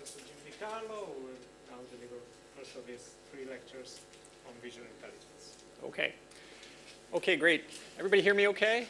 Professor Jim DiCarlo, who will now deliver first of his three lectures on visual intelligence. Okay. Okay, great. Everybody hear me okay?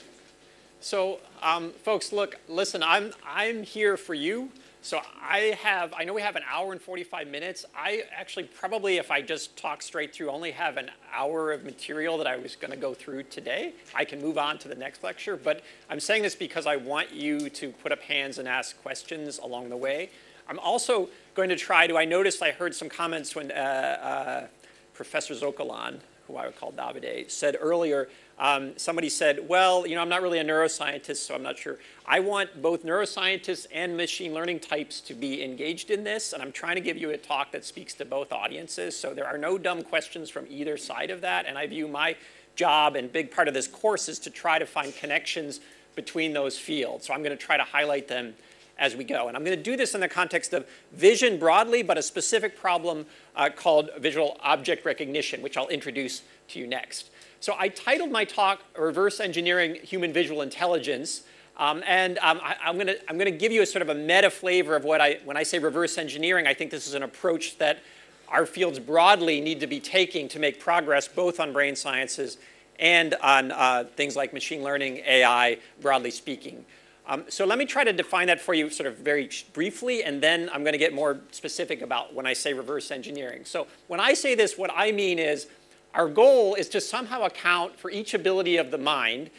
So, um, folks, look, listen, I'm, I'm here for you. So I have, I know we have an hour and 45 minutes. I actually probably, if I just talk straight through, only have an hour of material that I was going to go through today. I can move on to the next lecture, but I'm saying this because I want you to put up hands and ask questions along the way. I'm also going to try to, I noticed I heard some comments when uh, uh, Professor Zoccolan, who I would call Davide, said earlier um, somebody said, well, you know, I'm not really a neuroscientist, so I'm not sure. I want both neuroscientists and machine learning types to be engaged in this, and I'm trying to give you a talk that speaks to both audiences. So there are no dumb questions from either side of that, and I view my job and big part of this course is to try to find connections between those fields. So I'm going to try to highlight them as we go. And I'm going to do this in the context of vision broadly, but a specific problem uh, called visual object recognition, which I'll introduce to you next. So I titled my talk Reverse Engineering Human Visual Intelligence. Um, and um, I, am going to I'm going to give you a sort of a meta flavor of what I, when I say reverse engineering, I think this is an approach that our fields broadly need to be taking to make progress both on brain sciences and on uh, things like machine learning, AI, broadly speaking. Um, so let me try to define that for you sort of very briefly, and then I'm going to get more specific about when I say reverse engineering. So when I say this, what I mean is our goal is to somehow account for each ability of the mind,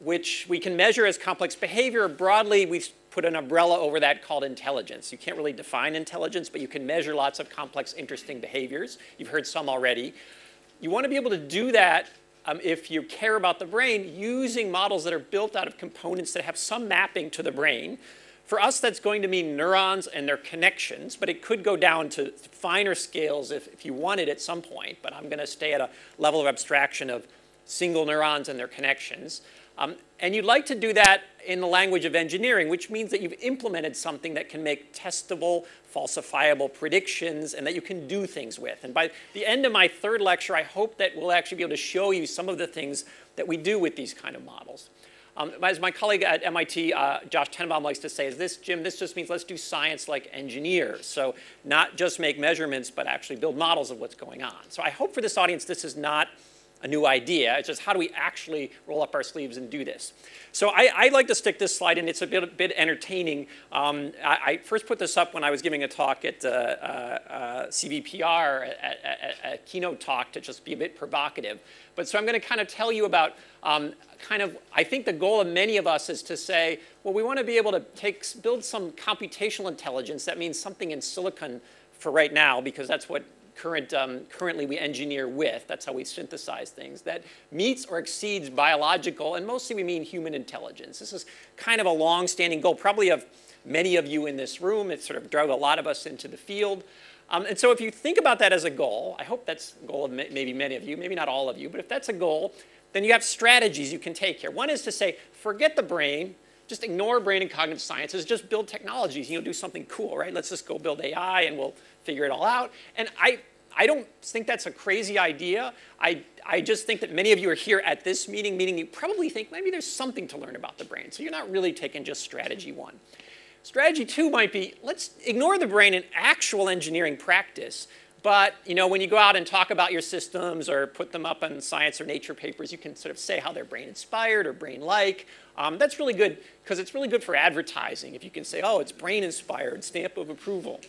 which we can measure as complex behavior. Broadly, we've put an umbrella over that called intelligence. You can't really define intelligence, but you can measure lots of complex, interesting behaviors. You've heard some already. You want to be able to do that um, if you care about the brain using models that are built out of components that have some mapping to the brain. For us, that's going to mean neurons and their connections, but it could go down to finer scales if, if you wanted at some point, but I'm going to stay at a level of abstraction of single neurons and their connections. Um, and you'd like to do that in the language of engineering, which means that you've implemented something that can make testable, falsifiable predictions and that you can do things with. And by the end of my third lecture, I hope that we'll actually be able to show you some of the things that we do with these kind of models. Um, as my colleague at MIT, uh, Josh Tenenbaum, likes to say, is this, Jim, this just means let's do science like engineers. So not just make measurements, but actually build models of what's going on. So I hope for this audience this is not a new idea. It's just how do we actually roll up our sleeves and do this? So I, I like to stick this slide in. It's a bit, a bit entertaining. Um, I, I, first put this up when I was giving a talk at uh, uh, CVPR, a, a, keynote talk to just be a bit provocative. But so I'm going to kind of tell you about um, kind of, I think the goal of many of us is to say, well, we want to be able to take, build some computational intelligence. That means something in silicon for right now, because that's what current, um, currently we engineer with, that's how we synthesize things, that meets or exceeds biological, and mostly we mean human intelligence. This is kind of a long-standing goal, probably of many of you in this room. It sort of drove a lot of us into the field. Um, and so if you think about that as a goal, I hope that's a goal of maybe many of you, maybe not all of you, but if that's a goal, then you have strategies you can take here. One is to say, forget the brain, just ignore brain and cognitive sciences, just build technologies, you know, do something cool, right? Let's just go build AI and we'll figure it all out. And I, I don't think that's a crazy idea. I, I just think that many of you are here at this meeting, meaning you probably think maybe there's something to learn about the brain. So you're not really taking just strategy one. Strategy two might be, let's ignore the brain in actual engineering practice. But you know, when you go out and talk about your systems or put them up in science or nature papers, you can sort of say how they're brain inspired or brain like. Um, that's really good because it's really good for advertising. If you can say, oh, it's brain inspired, stamp of approval.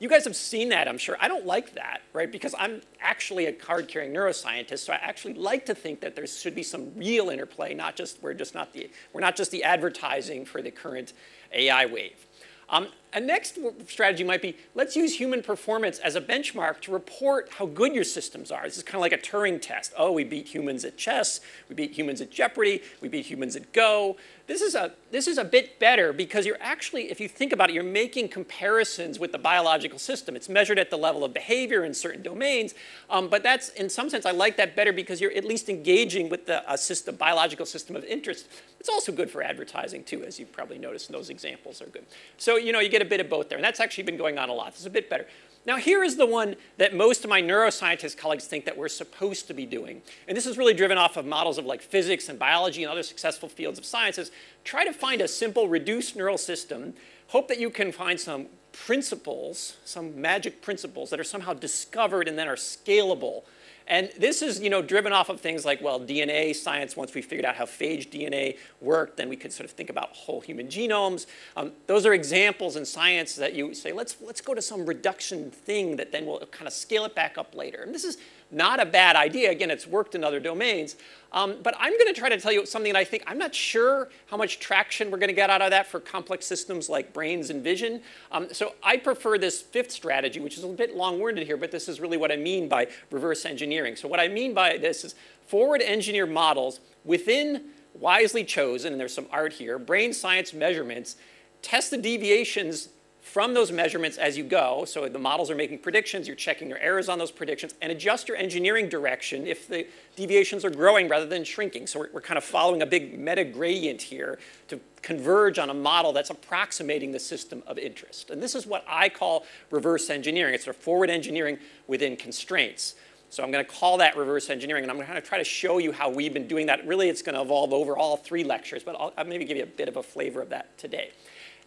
You guys have seen that, I'm sure. I don't like that, right? Because I'm actually a card-carrying neuroscientist, so I actually like to think that there should be some real interplay, not just we're just not the we're not just the advertising for the current AI wave. Um, a next strategy might be, let's use human performance as a benchmark to report how good your systems are. This is kind of like a Turing test. Oh, we beat humans at chess, we beat humans at Jeopardy, we beat humans at Go. This is a, this is a bit better because you're actually, if you think about it, you're making comparisons with the biological system. It's measured at the level of behavior in certain domains. Um, but that's, in some sense, I like that better because you're at least engaging with the system, biological system of interest. It's also good for advertising, too, as you probably noticed, and those examples are good. So, you know, you get get a bit of both there. And that's actually been going on a lot. Is a bit better. Now, here is the one that most of my neuroscientist colleagues think that we're supposed to be doing. And this is really driven off of models of like physics and biology and other successful fields of sciences. Try to find a simple reduced neural system. Hope that you can find some principles, some magic principles that are somehow discovered and then are scalable. And this is, you know, driven off of things like, well, DNA science. Once we figured out how phage DNA worked, then we could sort of think about whole human genomes. Um, those are examples in science that you say, let's let's go to some reduction thing that then we'll kind of scale it back up later. And this is not a bad idea. Again, it's worked in other domains. Um, but I'm going to try to tell you something that I think I'm not sure how much traction we're going to get out of that for complex systems like brains and vision. Um, so I prefer this fifth strategy, which is a bit long-winded here, but this is really what I mean by reverse engineering. So what I mean by this is forward engineer models within wisely chosen, and there's some art here, brain science measurements, test the deviations from those measurements as you go. So the models are making predictions, you're checking your errors on those predictions, and adjust your engineering direction if the deviations are growing rather than shrinking. So we're, we're kind of following a big meta gradient here to converge on a model that's approximating the system of interest. And this is what I call reverse engineering. It's sort of forward engineering within constraints. So I'm going to call that reverse engineering, and I'm going to try to show you how we've been doing that. Really, it's going to evolve over all three lectures, but I'll, I'll maybe give you a bit of a flavor of that today.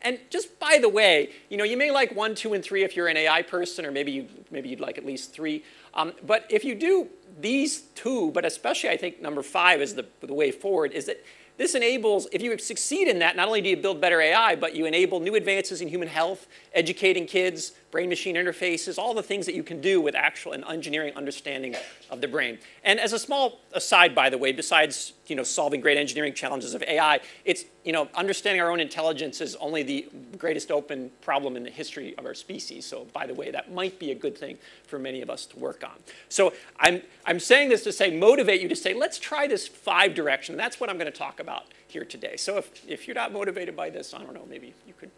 And just by the way, you know, you may like one, two, and three if you're an AI person, or maybe, you, maybe you'd like at least three. Um, but if you do these two, but especially I think number five is the, the way forward, is that this enables, if you succeed in that, not only do you build better AI, but you enable new advances in human health, educating kids, brain-machine interfaces, all the things that you can do with actual and engineering understanding of the brain. And as a small aside, by the way, besides you know, solving great engineering challenges of AI, it's you know, understanding our own intelligence is only the greatest open problem in the history of our species. So by the way, that might be a good thing for many of us to work on. So I'm, I'm saying this to say, motivate you to say, let's try this five direction. That's what I'm going to talk about here today. So if, if you're not motivated by this, I don't know, maybe you could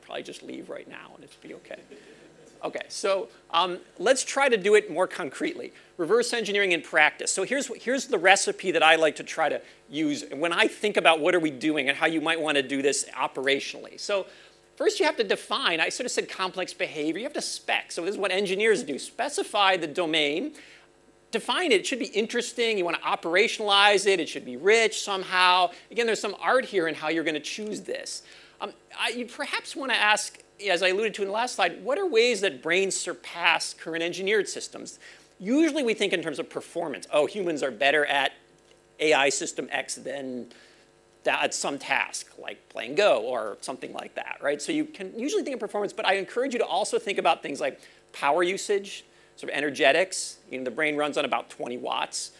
probably just leave right now and it'd be okay. Okay, so um, let's try to do it more concretely. Reverse engineering in practice. So here's, here's the recipe that I like to try to use when I think about what are we doing and how you might want to do this operationally. So first you have to define, I sort of said complex behavior, you have to spec. So this is what engineers do. Specify the domain, define it. It should be interesting. You want to operationalize it. It should be rich somehow. Again, there's some art here in how you're going to choose this. Um, I, you perhaps want to ask, as I alluded to in the last slide, what are ways that brains surpass current engineered systems? Usually we think in terms of performance. Oh, humans are better at AI system X than at some task, like playing Go or something like that, right? So you can usually think of performance, but I encourage you to also think about things like power usage, sort of energetics. You know, the brain runs on about 20 watts.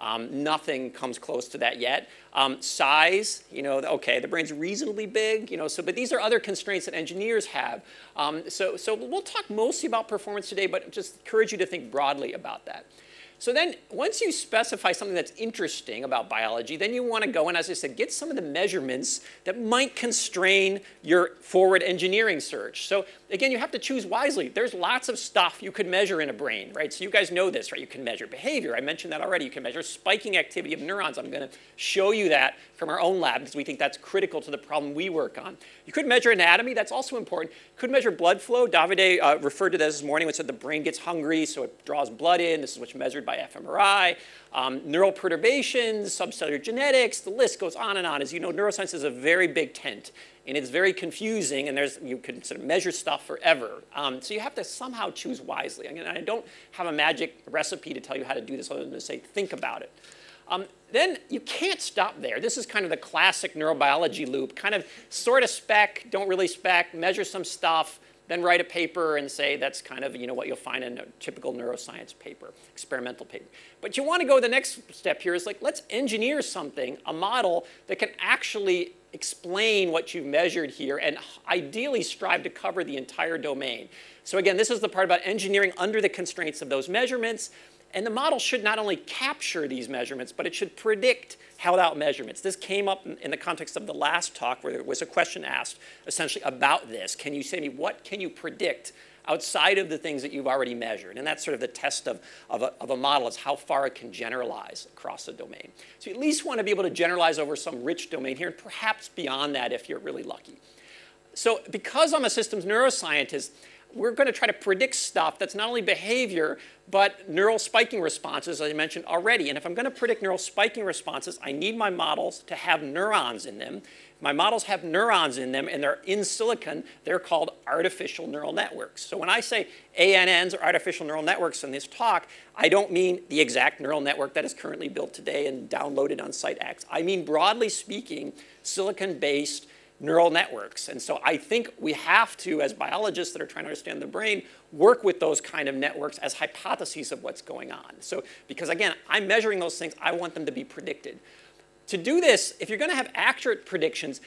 Um, nothing comes close to that yet. Um, size, you know, okay, the brain's reasonably big, you know, so, but these are other constraints that engineers have. Um, so, so we'll talk mostly about performance today, but just encourage you to think broadly about that. So then once you specify something that's interesting about biology, then you want to go and, as I said, get some of the measurements that might constrain your forward engineering search. So again, you have to choose wisely. There's lots of stuff you could measure in a brain, right? So you guys know this, right? You can measure behavior. I mentioned that already. You can measure spiking activity of neurons. I'm going to show you that from our own lab because we think that's critical to the problem we work on. You could measure anatomy. That's also important. You could measure blood flow. Davide uh, referred to this this morning when said the brain gets hungry, so it draws blood in. This is what's measured by fMRI, um, neural perturbations, subcellular genetics, the list goes on and on. As you know, neuroscience is a very big tent, and it's very confusing, and there's, you can sort of measure stuff forever. Um, so you have to somehow choose wisely. I, mean, I don't have a magic recipe to tell you how to do this other than to say, think about it. Um, then you can't stop there. This is kind of the classic neurobiology loop, kind of sort of spec, don't really spec, measure some stuff, then write a paper and say that's kind of you know what you'll find in a typical neuroscience paper, experimental paper. But you want to go the next step here is like let's engineer something, a model that can actually explain what you've measured here and ideally strive to cover the entire domain. So again, this is the part about engineering under the constraints of those measurements. And the model should not only capture these measurements, but it should predict held out measurements. This came up in the context of the last talk where there was a question asked essentially about this. Can you say me, what can you predict outside of the things that you've already measured? And that's sort of the test of, of, a, of a model is how far it can generalize across a domain. So you at least want to be able to generalize over some rich domain here, and perhaps beyond that if you're really lucky. So because I'm a systems neuroscientist, we're going to try to predict stuff that's not only behavior, but neural spiking responses, as I mentioned already. And if I'm going to predict neural spiking responses, I need my models to have neurons in them. My models have neurons in them and they're in silicon. They're called artificial neural networks. So when I say ANNs or artificial neural networks in this talk, I don't mean the exact neural network that is currently built today and downloaded on Site X. I mean, broadly speaking, silicon-based neural networks. And so I think we have to, as biologists that are trying to understand the brain, work with those kind of networks as hypotheses of what's going on. So, because again, I'm measuring those things, I want them to be predicted. To do this, if you're going to have accurate predictions,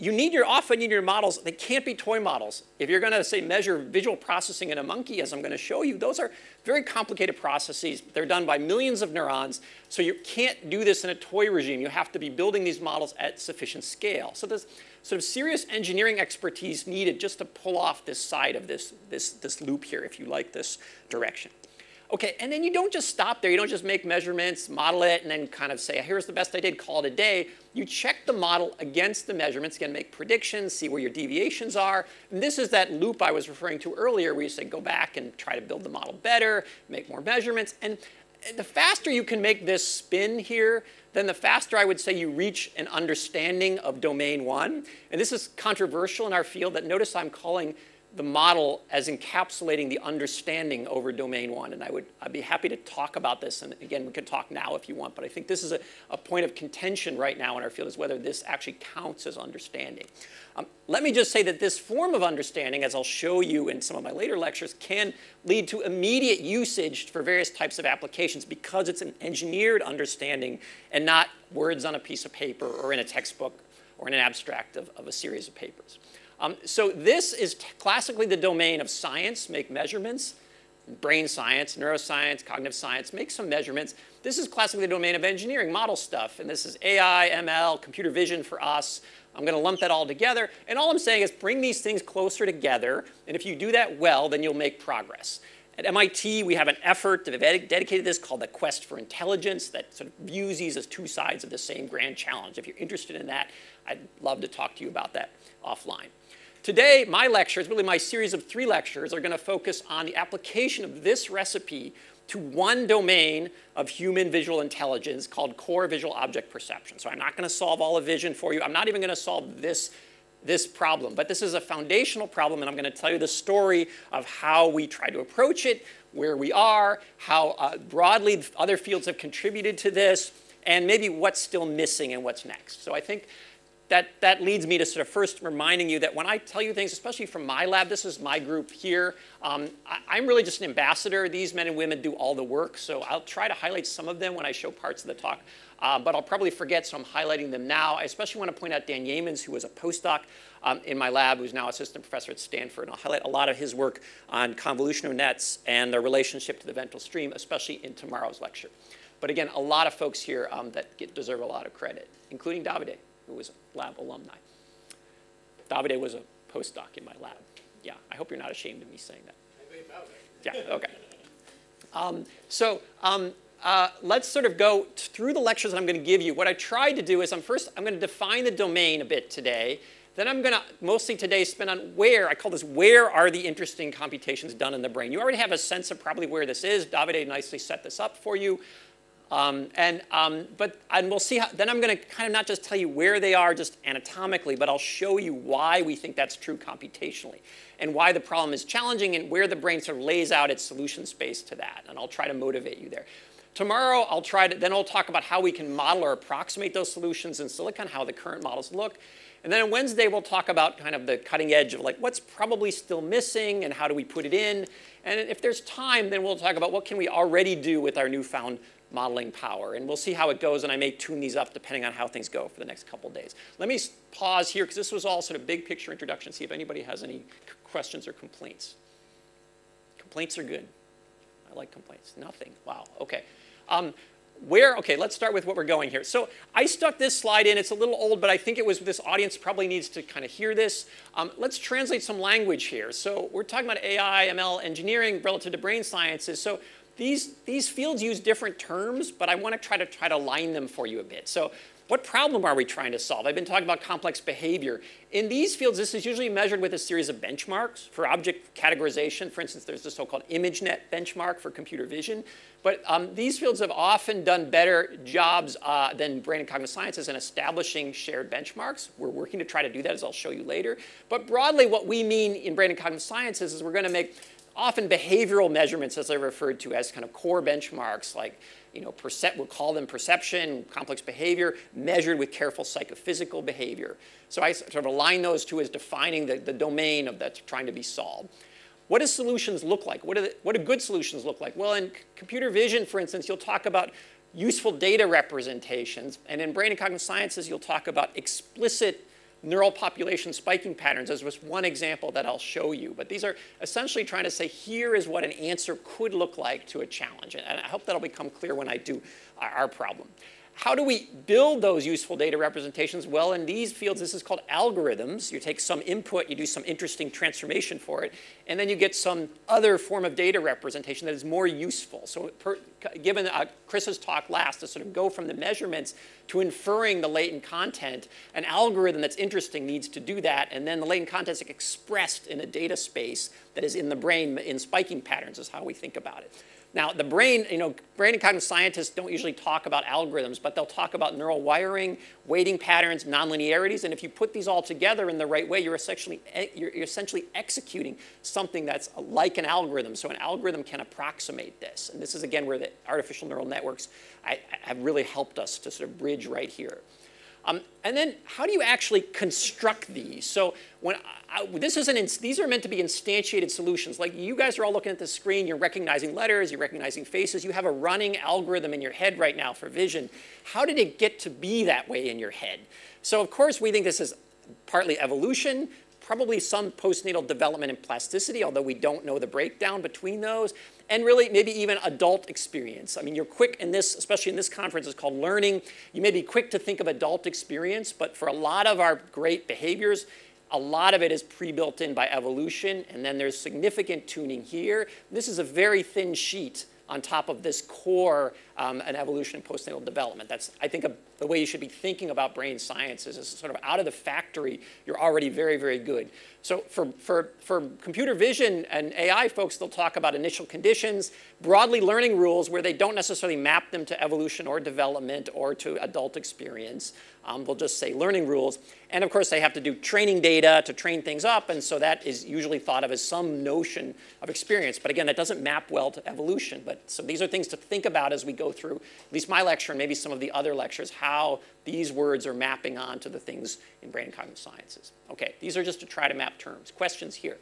you need your often need your models. They can't be toy models. If you're going to say measure visual processing in a monkey, as I'm going to show you, those are very complicated processes. They're done by millions of neurons, so you can't do this in a toy regime. You have to be building these models at sufficient scale. So there's sort of serious engineering expertise needed just to pull off this side of this, this, this loop here, if you like this direction. Okay, and then you don't just stop there. You don't just make measurements, model it, and then kind of say, here's the best I did, call it a day. You check the model against the measurements, again, make predictions, see where your deviations are. And this is that loop I was referring to earlier where you say, go back and try to build the model better, make more measurements. And the faster you can make this spin here, then the faster I would say you reach an understanding of domain one. And this is controversial in our field that notice I'm calling the model as encapsulating the understanding over domain one. And I would, I'd be happy to talk about this. And again, we could talk now if you want, but I think this is a, a point of contention right now in our field is whether this actually counts as understanding. Um, let me just say that this form of understanding, as I'll show you in some of my later lectures, can lead to immediate usage for various types of applications because it's an engineered understanding and not words on a piece of paper or in a textbook or in an abstract of, of a series of papers. Um, so this is classically the domain of science, make measurements, brain science, neuroscience, cognitive science, make some measurements. This is classically the domain of engineering, model stuff, and this is AI, ML, computer vision for us. I'm going to lump that all together, and all I'm saying is bring these things closer together, and if you do that well, then you'll make progress. At MIT, we have an effort dedicated to this called the Quest for Intelligence that sort of views these as two sides of the same grand challenge. If you're interested in that, I'd love to talk to you about that offline. Today, my lectures, really my series of three lectures, are going to focus on the application of this recipe to one domain of human visual intelligence called core visual object perception. So I'm not going to solve all of vision for you. I'm not even going to solve this, this problem. But this is a foundational problem, and I'm going to tell you the story of how we try to approach it, where we are, how uh, broadly other fields have contributed to this, and maybe what's still missing and what's next. So I think that, that leads me to sort of first reminding you that when I tell you things, especially from my lab, this is my group here, um, I, am really just an ambassador. These men and women do all the work, so I'll try to highlight some of them when I show parts of the talk, uh, but I'll probably forget, so I'm highlighting them now. I especially want to point out Dan Yamins, who was a postdoc um, in my lab, who's now assistant professor at Stanford, and I'll highlight a lot of his work on convolutional nets and their relationship to the ventral stream, especially in tomorrow's lecture. But again, a lot of folks here um, that get, deserve a lot of credit, including Davide who was a lab alumni. Davide was a postdoc in my lab. Yeah, I hope you're not ashamed of me saying that. Yeah, okay. Um, so um, uh, let's sort of go through the lectures that I'm going to give you. What I tried to do is I'm first, I'm going to define the domain a bit today. Then I'm going to mostly today spend on where, I call this where are the interesting computations done in the brain. You already have a sense of probably where this is. Davide nicely set this up for you. Um, and, um, but, and we'll see how, then I'm going to kind of not just tell you where they are just anatomically, but I'll show you why we think that's true computationally and why the problem is challenging and where the brain sort of lays out its solution space to that. And I'll try to motivate you there. Tomorrow, I'll try to, then I'll talk about how we can model or approximate those solutions in silicon, how the current models look. And then on Wednesday, we'll talk about kind of the cutting edge of like what's probably still missing and how do we put it in. And if there's time, then we'll talk about what can we already do with our newfound modeling power. And we'll see how it goes, and I may tune these up depending on how things go for the next couple days. Let me pause here, because this was all sort of big picture introduction, see if anybody has any questions or complaints. Complaints are good. I like complaints. Nothing. Wow. Okay. Um, where, okay, let's start with what we're going here. So I stuck this slide in. It's a little old, but I think it was this audience probably needs to kind of hear this. Um, let's translate some language here. So we're talking about AI, ML, engineering relative to brain sciences. So these, these fields use different terms, but I want to try to try to line them for you a bit. So What problem are we trying to solve? I've been talking about complex behavior. In these fields, this is usually measured with a series of benchmarks for object categorization. For instance, there's the so-called ImageNet benchmark for computer vision. But um, these fields have often done better jobs uh, than brain and cognitive sciences in establishing shared benchmarks. We're working to try to do that, as I'll show you later. But broadly, what we mean in brain and cognitive sciences is we're going to make often behavioral measurements, as I referred to as kind of core benchmarks, like you know, we'll call them perception, complex behavior, measured with careful psychophysical behavior. So I sort of align those two as defining the, the domain of that's trying to be solved. What do solutions look like? What the, what do good solutions look like? Well, in computer vision, for instance, you'll talk about useful data representations. And in brain and cognitive sciences, you'll talk about explicit neural population spiking patterns as was one example that I'll show you. But these are essentially trying to say here is what an answer could look like to a challenge. And I hope that'll become clear when I do our problem. How do we build those useful data representations? Well, in these fields, this is called algorithms. You take some input, you do some interesting transformation for it, and then you get some other form of data representation that is more useful. So per, given uh, Chris's talk last, to sort of go from the measurements to inferring the latent content, an algorithm that's interesting needs to do that, and then the latent content is expressed in a data space that is in the brain in spiking patterns is how we think about it. Now, the brain, you know, brain and cognitive scientists don't usually talk about algorithms, but they'll talk about neural wiring, weighting patterns, nonlinearities, and if you put these all together in the right way, you're essentially, eh, you're essentially executing something that's like an algorithm. So an algorithm can approximate this. And this is, again, where the artificial neural networks I, have really helped us to sort of bridge right here. Um, and then how do you actually construct these? So when I, this is an, these are meant to be instantiated solutions. Like you guys are all looking at the screen, you're recognizing letters, you're recognizing faces, you have a running algorithm in your head right now for vision. How did it get to be that way in your head? So of course we think this is partly evolution, probably some postnatal development and plasticity, although we don't know the breakdown between those and really maybe even adult experience. I mean, you're quick in this, especially in this conference, it's called learning. You may be quick to think of adult experience, but for a lot of our great behaviors, a lot of it is pre-built in by evolution, and then there's significant tuning here. This is a very thin sheet on top of this core um, an evolution and postnatal development. That's, I think, a, the way you should be thinking about brain sciences is sort of out of the factory, you're already very, very good. So for, for, for computer vision and AI folks, they'll talk about initial conditions, broadly learning rules where they don't necessarily map them to evolution or development or to adult experience. Um, we'll just say learning rules. And of course, they have to do training data to train things up, and so that is usually thought of as some notion of experience. But again, that doesn't map well to evolution. But so these are things to think about as we go through at least my lecture and maybe some of the other lectures, how these words are mapping onto the things in brain and cognitive sciences. Okay, these are just to try to map terms. Questions here?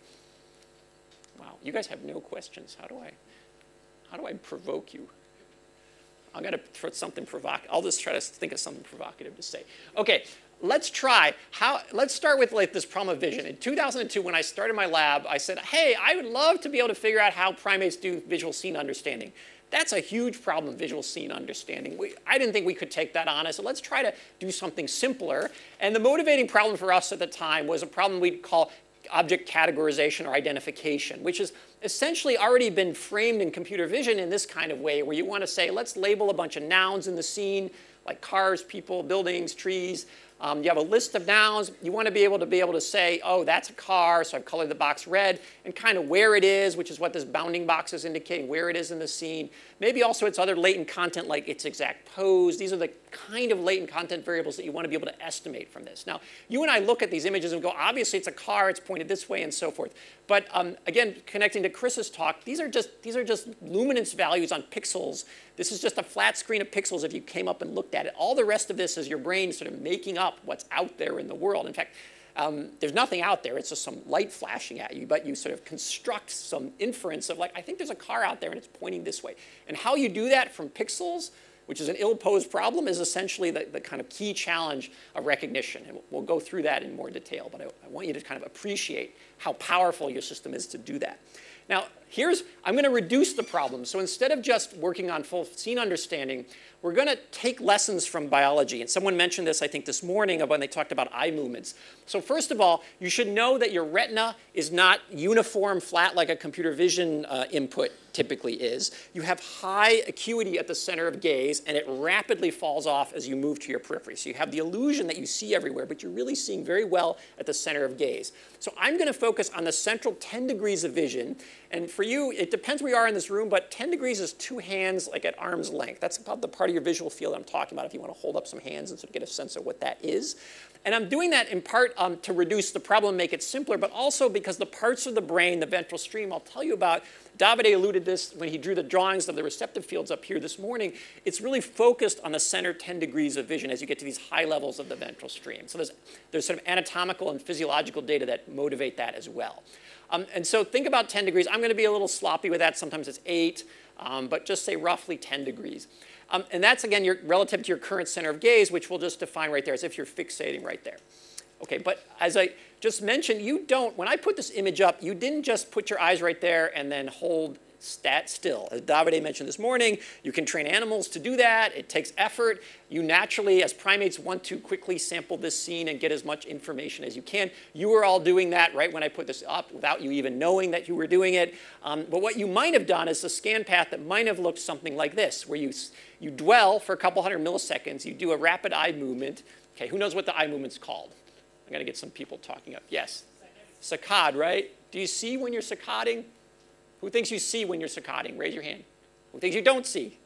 Wow, you guys have no questions. How do I, how do I provoke you? I'm gonna put something provocative. I'll just try to think of something provocative to say. Okay, let's try how let's start with like this problem of vision in 2002 when i started my lab i said hey i would love to be able to figure out how primates do visual scene understanding that's a huge problem, visual scene understanding. We, I didn't think we could take that on, so let's try to do something simpler. And the motivating problem for us at the time was a problem we'd call object categorization or identification, which has essentially already been framed in computer vision in this kind of way, where you want to say, let's label a bunch of nouns in the scene, like cars, people, buildings, trees, um, you have a list of nouns. You want to be able to be able to say, oh, that's a car, so I've colored the box red, and kind of where it is, which is what this bounding box is indicating, where it is in the scene. Maybe also it's other latent content like its exact pose. These are the kind of latent content variables that you want to be able to estimate from this. Now, you and I look at these images and go, obviously it's a car, it's pointed this way, and so forth. But um, again, connecting to Chris's talk, these are just these are just luminance values on pixels. This is just a flat screen of pixels if you came up and looked at it. All the rest of this is your brain sort of making up what's out there in the world. In fact, um, there's nothing out there. It's just some light flashing at you, but you sort of construct some inference of like, I think there's a car out there and it's pointing this way. And how you do that from pixels which is an ill-posed problem, is essentially the, the, kind of key challenge of recognition. And we'll go through that in more detail, but I, I, want you to kind of appreciate how powerful your system is to do that. Now, here's, I'm going to reduce the problem. So instead of just working on full scene understanding, we're going to take lessons from biology. And someone mentioned this, I think, this morning when they talked about eye movements. So first of all, you should know that your retina is not uniform, flat like a computer vision uh, input typically is. You have high acuity at the center of gaze, and it rapidly falls off as you move to your periphery. So you have the illusion that you see everywhere, but you're really seeing very well at the center of gaze. So I'm going to focus on the central 10 degrees of vision. And for you, it depends where you are in this room, but 10 degrees is two hands like at arm's length. That's about the part of your visual field I'm talking about if you want to hold up some hands and sort of get a sense of what that is. And I'm doing that in part um, to reduce the problem, make it simpler, but also because the parts of the brain, the ventral stream, I'll tell you about, Davide alluded this when he drew the drawings of the receptive fields up here this morning. It's really focused on the center 10 degrees of vision as you get to these high levels of the ventral stream. So there's, there's sort of anatomical and physiological data that motivate that as well. Um, and so think about 10 degrees. I'm going to be a little sloppy with that. Sometimes it's 8, um, but just say roughly 10 degrees. Um, and that's, again, your, relative to your current center of gaze, which we'll just define right there as if you're fixating right there. Okay, but as I just mentioned, you don't, when I put this image up, you didn't just put your eyes right there and then hold stat still. As Davide mentioned this morning, you can train animals to do that. It takes effort. You naturally, as primates, want to quickly sample this scene and get as much information as you can. You were all doing that right when I put this up without you even knowing that you were doing it. Um, but what you might have done is a scan path that might have looked something like this, where you, you dwell for a couple hundred milliseconds, you do a rapid eye movement. Okay, who knows what the eye movement's called? I'm to get some people talking up. Yes? Saccade, right? Do you see when you're saccading? Who thinks you see when you're saccading? Raise your hand. Who thinks you don't see?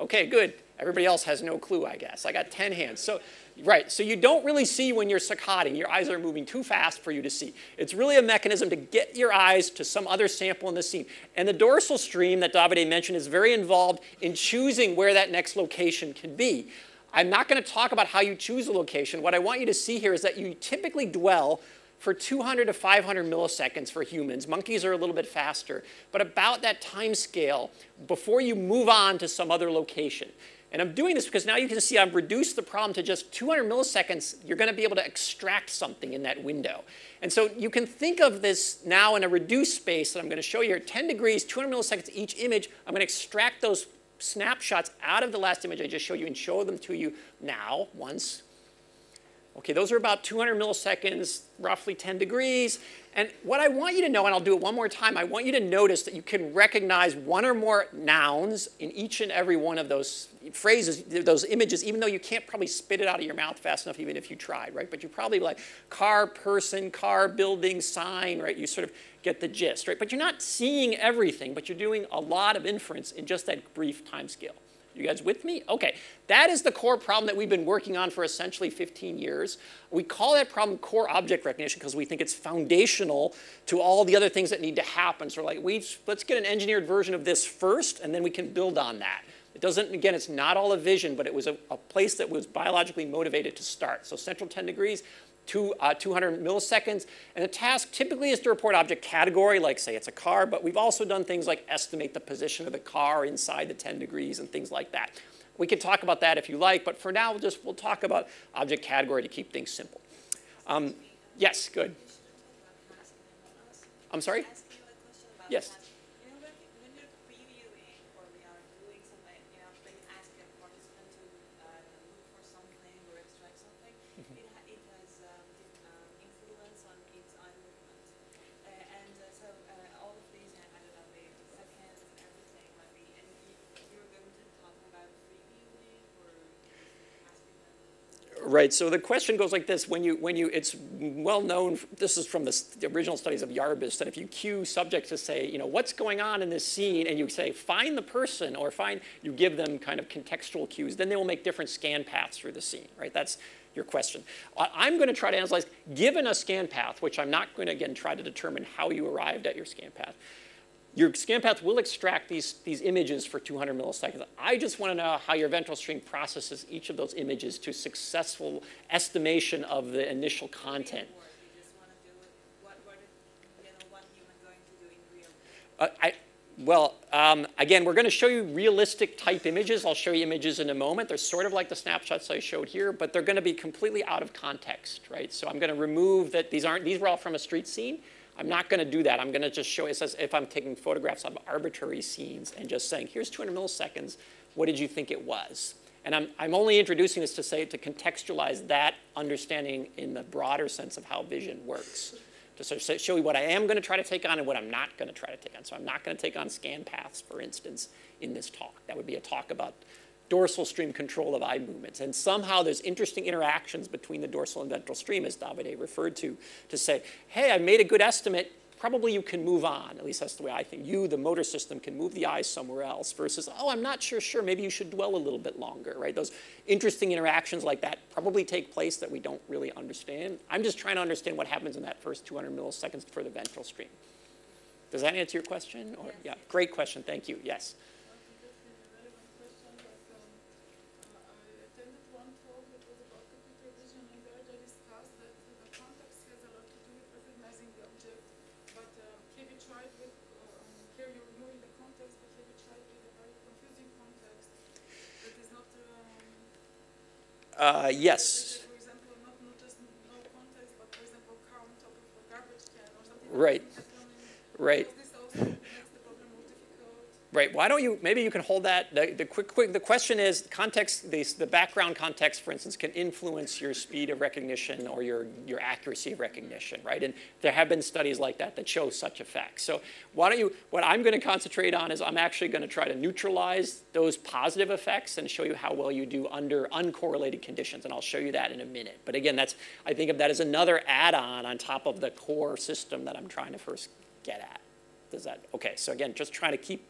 Okay, good. Everybody else has no clue, I guess. I got 10 hands. So, right, so you don't really see when you're saccading. Your eyes are moving too fast for you to see. It's really a mechanism to get your eyes to some other sample in the scene. And the dorsal stream that Davide mentioned is very involved in choosing where that next location can be. I'm not going to talk about how you choose a location. What I want you to see here is that you typically dwell for 200 to 500 milliseconds for humans. Monkeys are a little bit faster, but about that time scale before you move on to some other location. And I'm doing this because now you can see I've reduced the problem to just 200 milliseconds. You're going to be able to extract something in that window. And so you can think of this now in a reduced space that I'm going to show you here. 10 degrees, 200 milliseconds each image. I'm going to extract those snapshots out of the last image I just showed you and show them to you now once. Okay, those are about 200 milliseconds, roughly 10 degrees. And what I want you to know, and I'll do it one more time, I want you to notice that you can recognize one or more nouns in each and every one of those phrases, those images, even though you can't probably spit it out of your mouth fast enough even if you tried, right? But you probably like car, person, car, building, sign, right? You sort of get the gist, right? But you're not seeing everything, but you're doing a lot of inference in just that brief time scale. You guys with me? Okay, that is the core problem that we've been working on for essentially 15 years. We call that problem core object recognition because we think it's foundational to all the other things that need to happen. So like, we, let's get an engineered version of this first, and then we can build on that. It doesn't, again, it's not all a vision, but it was a, a place that was biologically motivated to start. So central 10 degrees, two, uh, 200 milliseconds. And the task typically is to report object category, like say it's a car, but we've also done things like estimate the position of the car inside the 10 degrees and things like that. We can talk about that if you like, but for now, we'll just we'll talk about object category to keep things simple. Um, yes, good. I'm sorry? Yes. Right. So the question goes like this: When you, when you, it's well known. This is from the, the, original studies of Yarbus that if you cue subjects to say, you know, what's going on in this scene, and you say, find the person, or find, you give them kind of contextual cues, then they will make different scan paths through the scene. Right. That's your question. I'm going to try to analyze, given a scan path, which I'm not going to again try to determine how you arrived at your scan path your scan path will extract these, these images for 200 milliseconds. I just want to know how your ventral stream processes each of those images to successful estimation of the initial content. Uh, I, well, um, again, we're going to show you realistic type images. I'll show you images in a moment. They're sort of like the snapshots I showed here, but they're going to be completely out of context, right? So I'm going to remove that these aren't, these were all from a street scene. I'm not going to do that. I'm going to just show it says if I'm taking photographs of arbitrary scenes and just saying, here's 200 milliseconds. What did you think it was? And I'm, I'm only introducing this to say to contextualize that understanding in the broader sense of how vision works. To sort of show you what I am going to try to take on and what I'm not going to try to take on. So I'm not going to take on scan paths, for instance, in this talk. That would be a talk about dorsal stream control of eye movements. And somehow there's interesting interactions between the dorsal and ventral stream, as Davide referred to, to say, hey, I made a good estimate probably you can move on. At least that's the way I think. You, the motor system, can move the eyes somewhere else versus, oh, I'm not sure, sure, maybe you should dwell a little bit longer, right? Those interesting interactions like that probably take place that we don't really understand. I'm just trying to understand what happens in that first 200 milliseconds for the ventral stream. Does that answer your question? Or, yeah, great question. Thank you. Yes. Uh, yes. Right. Right. Right. Why don't you, maybe you can hold that. The, the, quick, quick, the question is context, the, the background context, for instance, can influence your speed of recognition or your, your accuracy of recognition, right? And there have been studies like that that show such effects. So why don't you, what I'm going to concentrate on is I'm actually going to try to neutralize those positive effects and show you how well you do under uncorrelated conditions. And I'll show you that in a minute. But again, that's, I think of that as another add-on on top of the core system that I'm trying to first get at. Does that, okay, so again, just trying to keep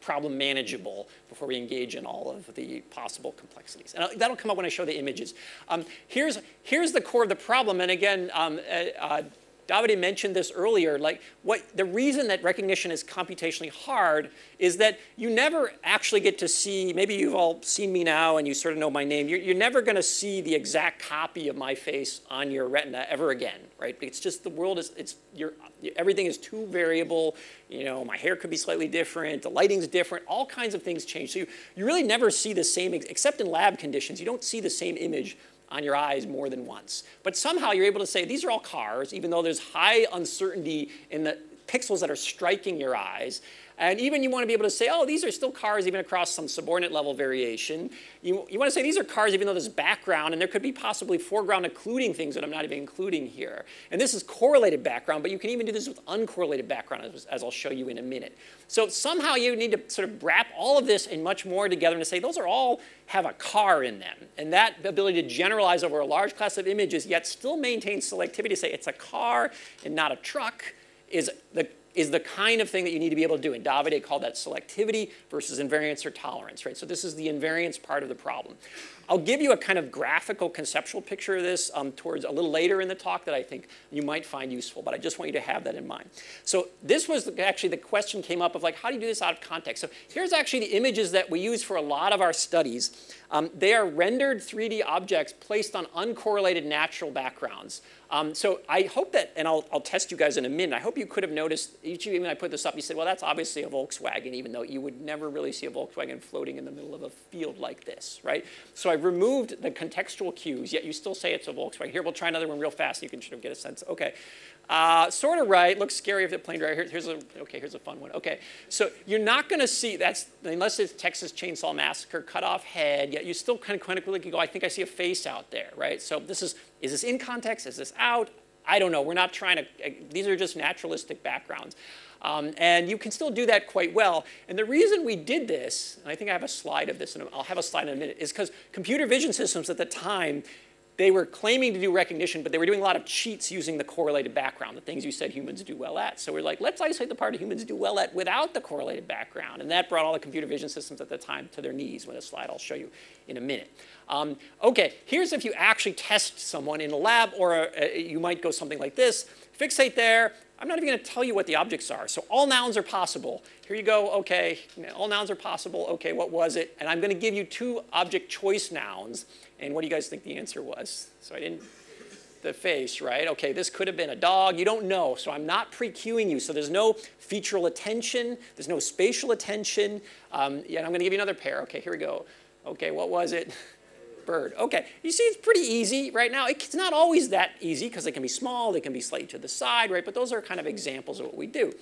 problem manageable before we engage in all of the possible complexities. And that'll come up when I show the images. Um, here's, here's the core of the problem. And again, um, uh, uh Davide mentioned this earlier, like what the reason that recognition is computationally hard is that you never actually get to see, maybe you've all seen me now and you sort of know my name, you're, you're never gonna see the exact copy of my face on your retina ever again, right? It's just the world is, it's, you're, everything is too variable, you know, my hair could be slightly different, the lighting's different, all kinds of things change. So you, you really never see the same, except in lab conditions, you don't see the same image on your eyes more than once. But somehow you're able to say these are all cars, even though there's high uncertainty in the pixels that are striking your eyes. And even you want to be able to say, oh, these are still cars even across some subordinate level variation. You, you want to say these are cars even though there's background, and there could be possibly foreground including things that I'm not even including here. And this is correlated background, but you can even do this with uncorrelated background, as, as I'll show you in a minute. So somehow you need to sort of wrap all of this and much more together and to say those are all have a car in them. And that ability to generalize over a large class of images, yet still maintain selectivity to say it's a car and not a truck, is the is the kind of thing that you need to be able to do. And Davide called that selectivity versus invariance or tolerance, right? So this is the invariance part of the problem. I'll give you a kind of graphical conceptual picture of this um, towards a little later in the talk that I think you might find useful, but I just want you to have that in mind. So this was actually the question came up of like, how do you do this out of context? So here's actually the images that we use for a lot of our studies. Um, they are rendered 3D objects placed on uncorrelated natural backgrounds. Um, so I hope that, and I'll, I'll, test you guys in a minute, I hope you could have noticed, each of you, when I put this up, you said, well, that's obviously a Volkswagen, even though you would never really see a Volkswagen floating in the middle of a field like this, right? So I've removed the contextual cues, yet you still say it's a Volkswagen. Here, we'll try another one real fast, you can sort of get a sense. Okay, uh, sort of right. Looks scary if the plane driver. Here, here's a okay. Here's a fun one. Okay, so you're not going to see that's unless it's Texas Chainsaw Massacre, cut off head. Yet you still kind of clinically can go. I think I see a face out there, right? So this is is this in context? Is this out? I don't know. We're not trying to. Uh, these are just naturalistic backgrounds. Um, and you can still do that quite well. And the reason we did this, and I think I have a slide of this, and I'll have a slide in a minute, is because computer vision systems at the time they were claiming to do recognition, but they were doing a lot of cheats using the correlated background, the things you said humans do well at. So we're like, let's isolate the part of humans do well at without the correlated background. And that brought all the computer vision systems at the time to their knees with a slide I'll show you in a minute. Um, okay, here's if you actually test someone in a lab, or a, a, you might go something like this. Fixate there. I'm not even going to tell you what the objects are. So all nouns are possible. Here you go, okay, all nouns are possible. Okay, what was it? And I'm going to give you two object choice nouns and what do you guys think the answer was? So I didn't, the face, right? Okay, this could have been a dog. You don't know. So I'm not pre-cueing you. So there's no featural attention. There's no spatial attention. Um, yeah, I'm going to give you another pair. Okay, here we go. Okay, what was it? bird. Okay, you see it's pretty easy right now. It's not always that easy because they can be small, they can be slightly to the side, right? But those are kind of examples of what we do.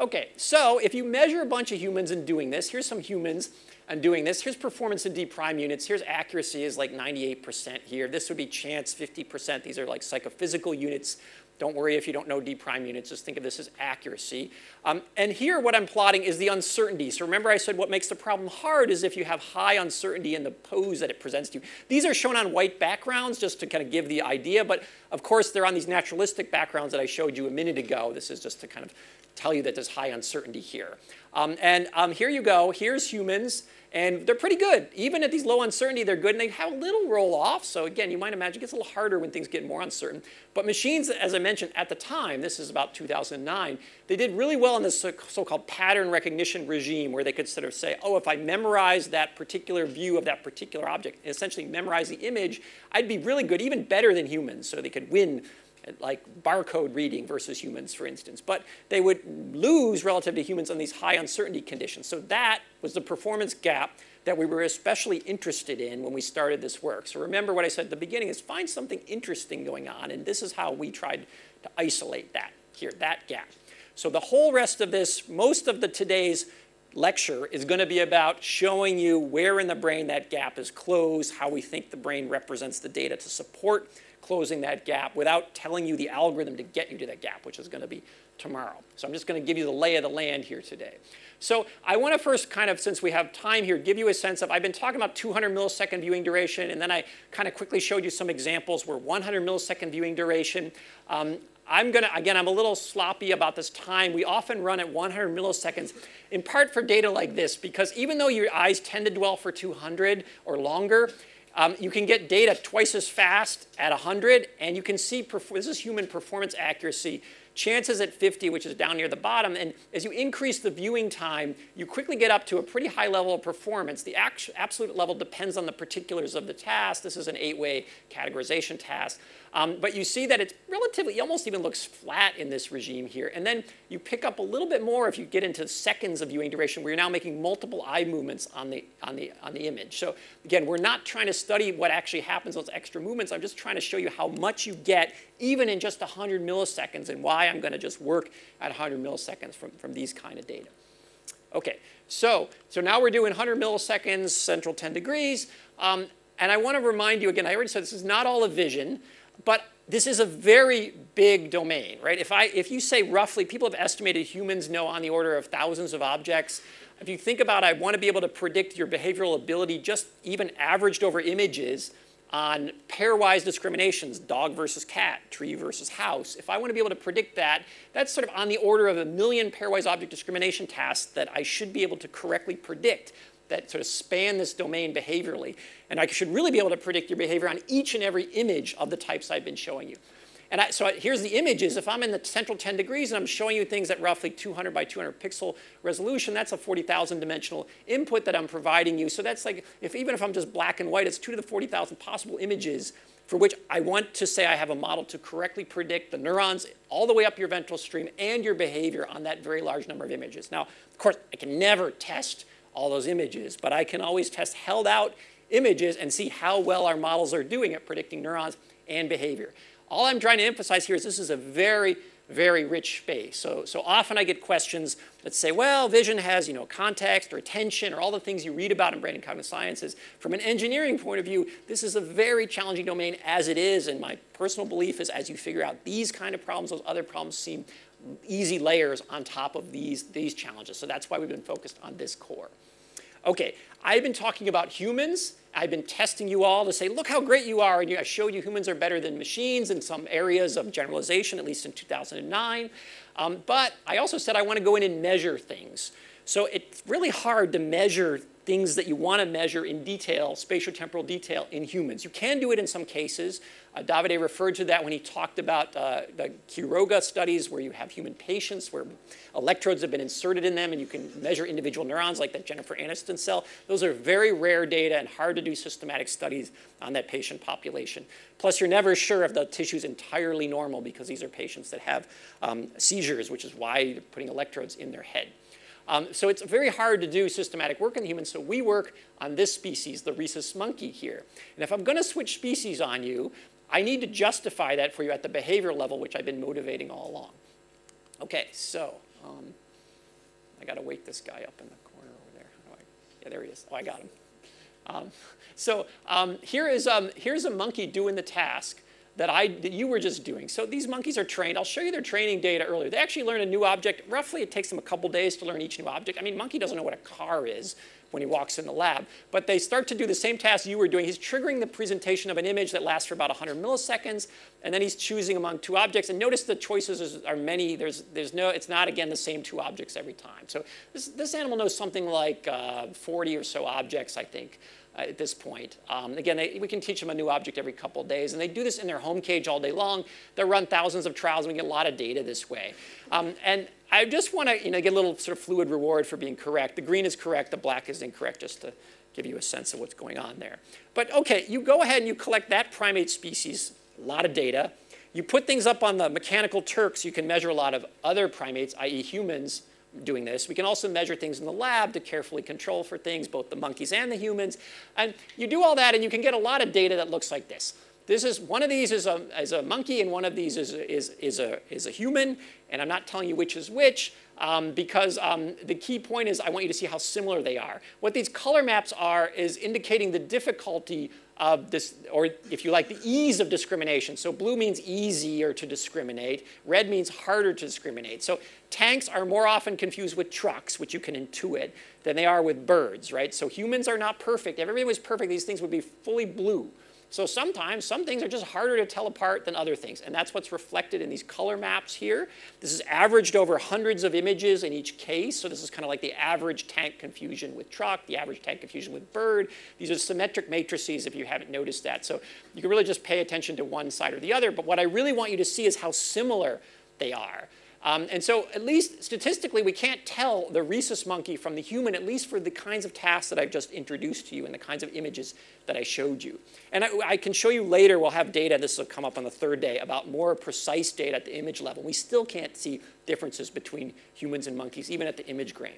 Okay, so if you measure a bunch of humans in doing this, here's some humans and doing this. Here's performance in D prime units. Here's accuracy is like 98% here. This would be chance 50%. These are like psychophysical units. Don't worry if you don't know D prime units. Just think of this as accuracy. Um, and here what I'm plotting is the uncertainty. So remember I said what makes the problem hard is if you have high uncertainty in the pose that it presents to you. These are shown on white backgrounds just to kind of give the idea. But of course, they're on these naturalistic backgrounds that I showed you a minute ago. This is just to kind of tell you that there's high uncertainty here. Um, and um, here you go. Here's humans. And they're pretty good. Even at these low uncertainty, they're good. And they have a little roll off. So again, you might imagine it gets a little harder when things get more uncertain. But machines, as I mentioned at the time, this is about 2009, they did really well in this so-called pattern recognition regime where they could sort of say, oh, if I memorize that particular view of that particular object, essentially memorize the image, I'd be really good, even better than humans. So they could win like barcode reading versus humans, for instance. But they would lose relative to humans on these high uncertainty conditions. So that was the performance gap that we were especially interested in when we started this work. So remember what I said at the beginning is find something interesting going on. And this is how we tried to isolate that here, that gap. So the whole rest of this, most of the today's lecture is going to be about showing you where in the brain that gap is closed, how we think the brain represents the data to support closing that gap without telling you the algorithm to get you to that gap, which is going to be tomorrow. So I'm just going to give you the lay of the land here today. So I want to first kind of, since we have time here, give you a sense of, I've been talking about 200 millisecond viewing duration, and then I kind of quickly showed you some examples where 100 millisecond viewing duration. Um, I'm going to, again, I'm a little sloppy about this time. We often run at 100 milliseconds, in part for data like this, because even though your eyes tend to dwell for 200 or longer, um, you can get data twice as fast at 100, and you can see, this is human performance accuracy, chances at 50, which is down near the bottom. And as you increase the viewing time, you quickly get up to a pretty high level of performance. The absolute level depends on the particulars of the task. This is an eight-way categorization task. Um, but you see that it's relatively, it almost even looks flat in this regime here. And then you pick up a little bit more if you get into seconds of viewing duration where you're now making multiple eye movements on the, on the, on the image. So again, we're not trying to study what actually happens with those extra movements. I'm just trying to show you how much you get even in just 100 milliseconds and why I'm going to just work at 100 milliseconds from, from these kind of data. Okay, so, so now we're doing 100 milliseconds, central 10 degrees. Um, and I want to remind you again, I already said this is not all of vision. But this is a very big domain, right? If, I, if you say roughly, people have estimated humans know on the order of thousands of objects. If you think about, I want to be able to predict your behavioral ability just even averaged over images on pairwise discriminations, dog versus cat, tree versus house. If I want to be able to predict that, that's sort of on the order of a million pairwise object discrimination tasks that I should be able to correctly predict that sort of span this domain behaviorally. And I should really be able to predict your behavior on each and every image of the types I've been showing you. And I, so here's the images. If I'm in the central 10 degrees and I'm showing you things at roughly 200 by 200 pixel resolution, that's a 40,000 dimensional input that I'm providing you. So that's like, if even if I'm just black and white, it's 2 to the 40,000 possible images for which I want to say I have a model to correctly predict the neurons all the way up your ventral stream and your behavior on that very large number of images. Now, of course, I can never test all those images, but I can always test held out images and see how well our models are doing at predicting neurons and behavior. All I'm trying to emphasize here is this is a very, very rich space. So, so often I get questions that say, well, vision has you know, context or attention or all the things you read about in brain and cognitive sciences. From an engineering point of view, this is a very challenging domain as it is. And my personal belief is as you figure out these kind of problems, those other problems seem easy layers on top of these, these challenges. So that's why we've been focused on this core. Okay, I've been talking about humans. I've been testing you all to say, look how great you are. And I showed you humans are better than machines in some areas of generalization, at least in 2009. Um, but I also said I want to go in and measure things. So it's really hard to measure things that you want to measure in detail, spatiotemporal detail in humans. You can do it in some cases. Uh, Davide referred to that when he talked about uh, the Quiroga studies where you have human patients where electrodes have been inserted in them and you can measure individual neurons like that Jennifer Aniston cell. Those are very rare data and hard to do systematic studies on that patient population. Plus, you're never sure if the tissue is entirely normal because these are patients that have um, seizures, which is why you're putting electrodes in their head. Um, so it's very hard to do systematic work in humans. So we work on this species, the rhesus monkey here. And if I'm going to switch species on you, I need to justify that for you at the behavior level, which I've been motivating all along. Okay, so um, I got to wake this guy up in the corner over there. I, yeah, there he is. Oh, I got him. Um, so um, here is, um, here's a monkey doing the task that, I, that you were just doing. So these monkeys are trained. I'll show you their training data earlier. They actually learn a new object. Roughly, it takes them a couple days to learn each new object. I mean, monkey doesn't know what a car is when he walks in the lab. But they start to do the same task you were doing. He's triggering the presentation of an image that lasts for about 100 milliseconds, and then he's choosing among two objects. And notice the choices are many. There's, there's no, it's not, again, the same two objects every time. So this, this animal knows something like uh, 40 or so objects, I think at this point. Um, again, they, we can teach them a new object every couple of days, and they do this in their home cage all day long. They run thousands of trials, and we get a lot of data this way. Um, and I just want to you know, get a little sort of fluid reward for being correct. The green is correct, the black is incorrect, just to give you a sense of what's going on there. But okay, you go ahead and you collect that primate species, a lot of data. You put things up on the mechanical Turks, you can measure a lot of other primates, i.e. humans, doing this. We can also measure things in the lab to carefully control for things, both the monkeys and the humans. And you do all that and you can get a lot of data that looks like this. This is, one of these is a, is a monkey and one of these is, is, is, a, is a human. And I'm not telling you which is which um, because um, the key point is I want you to see how similar they are. What these color maps are is indicating the difficulty of this, or if you like, the ease of discrimination. So blue means easier to discriminate. Red means harder to discriminate. So tanks are more often confused with trucks, which you can intuit, than they are with birds, right? So humans are not perfect. If everything was perfect, these things would be fully blue. So sometimes some things are just harder to tell apart than other things. And that's what's reflected in these color maps here. This is averaged over hundreds of images in each case. So this is kind of like the average tank confusion with truck, the average tank confusion with bird. These are symmetric matrices if you haven't noticed that. So you can really just pay attention to one side or the other. But what I really want you to see is how similar they are. Um, and so at least statistically, we can't tell the rhesus monkey from the human, at least for the kinds of tasks that I've just introduced to you and the kinds of images that I showed you. And I, I, can show you later, we'll have data, this will come up on the third day, about more precise data at the image level. We still can't see differences between humans and monkeys, even at the image grain.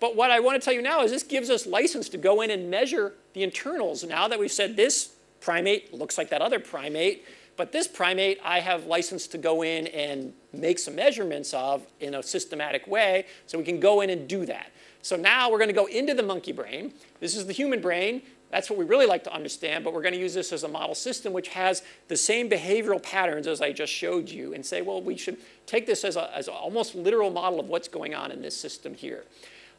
But what I want to tell you now is this gives us license to go in and measure the internals. Now that we've said this primate looks like that other primate, but this primate, I have license to go in and make some measurements of in a systematic way, so we can go in and do that. So now we're going to go into the monkey brain. This is the human brain. That's what we really like to understand, but we're going to use this as a model system which has the same behavioral patterns as I just showed you and say, well, we should take this as, a, as almost literal model of what's going on in this system here.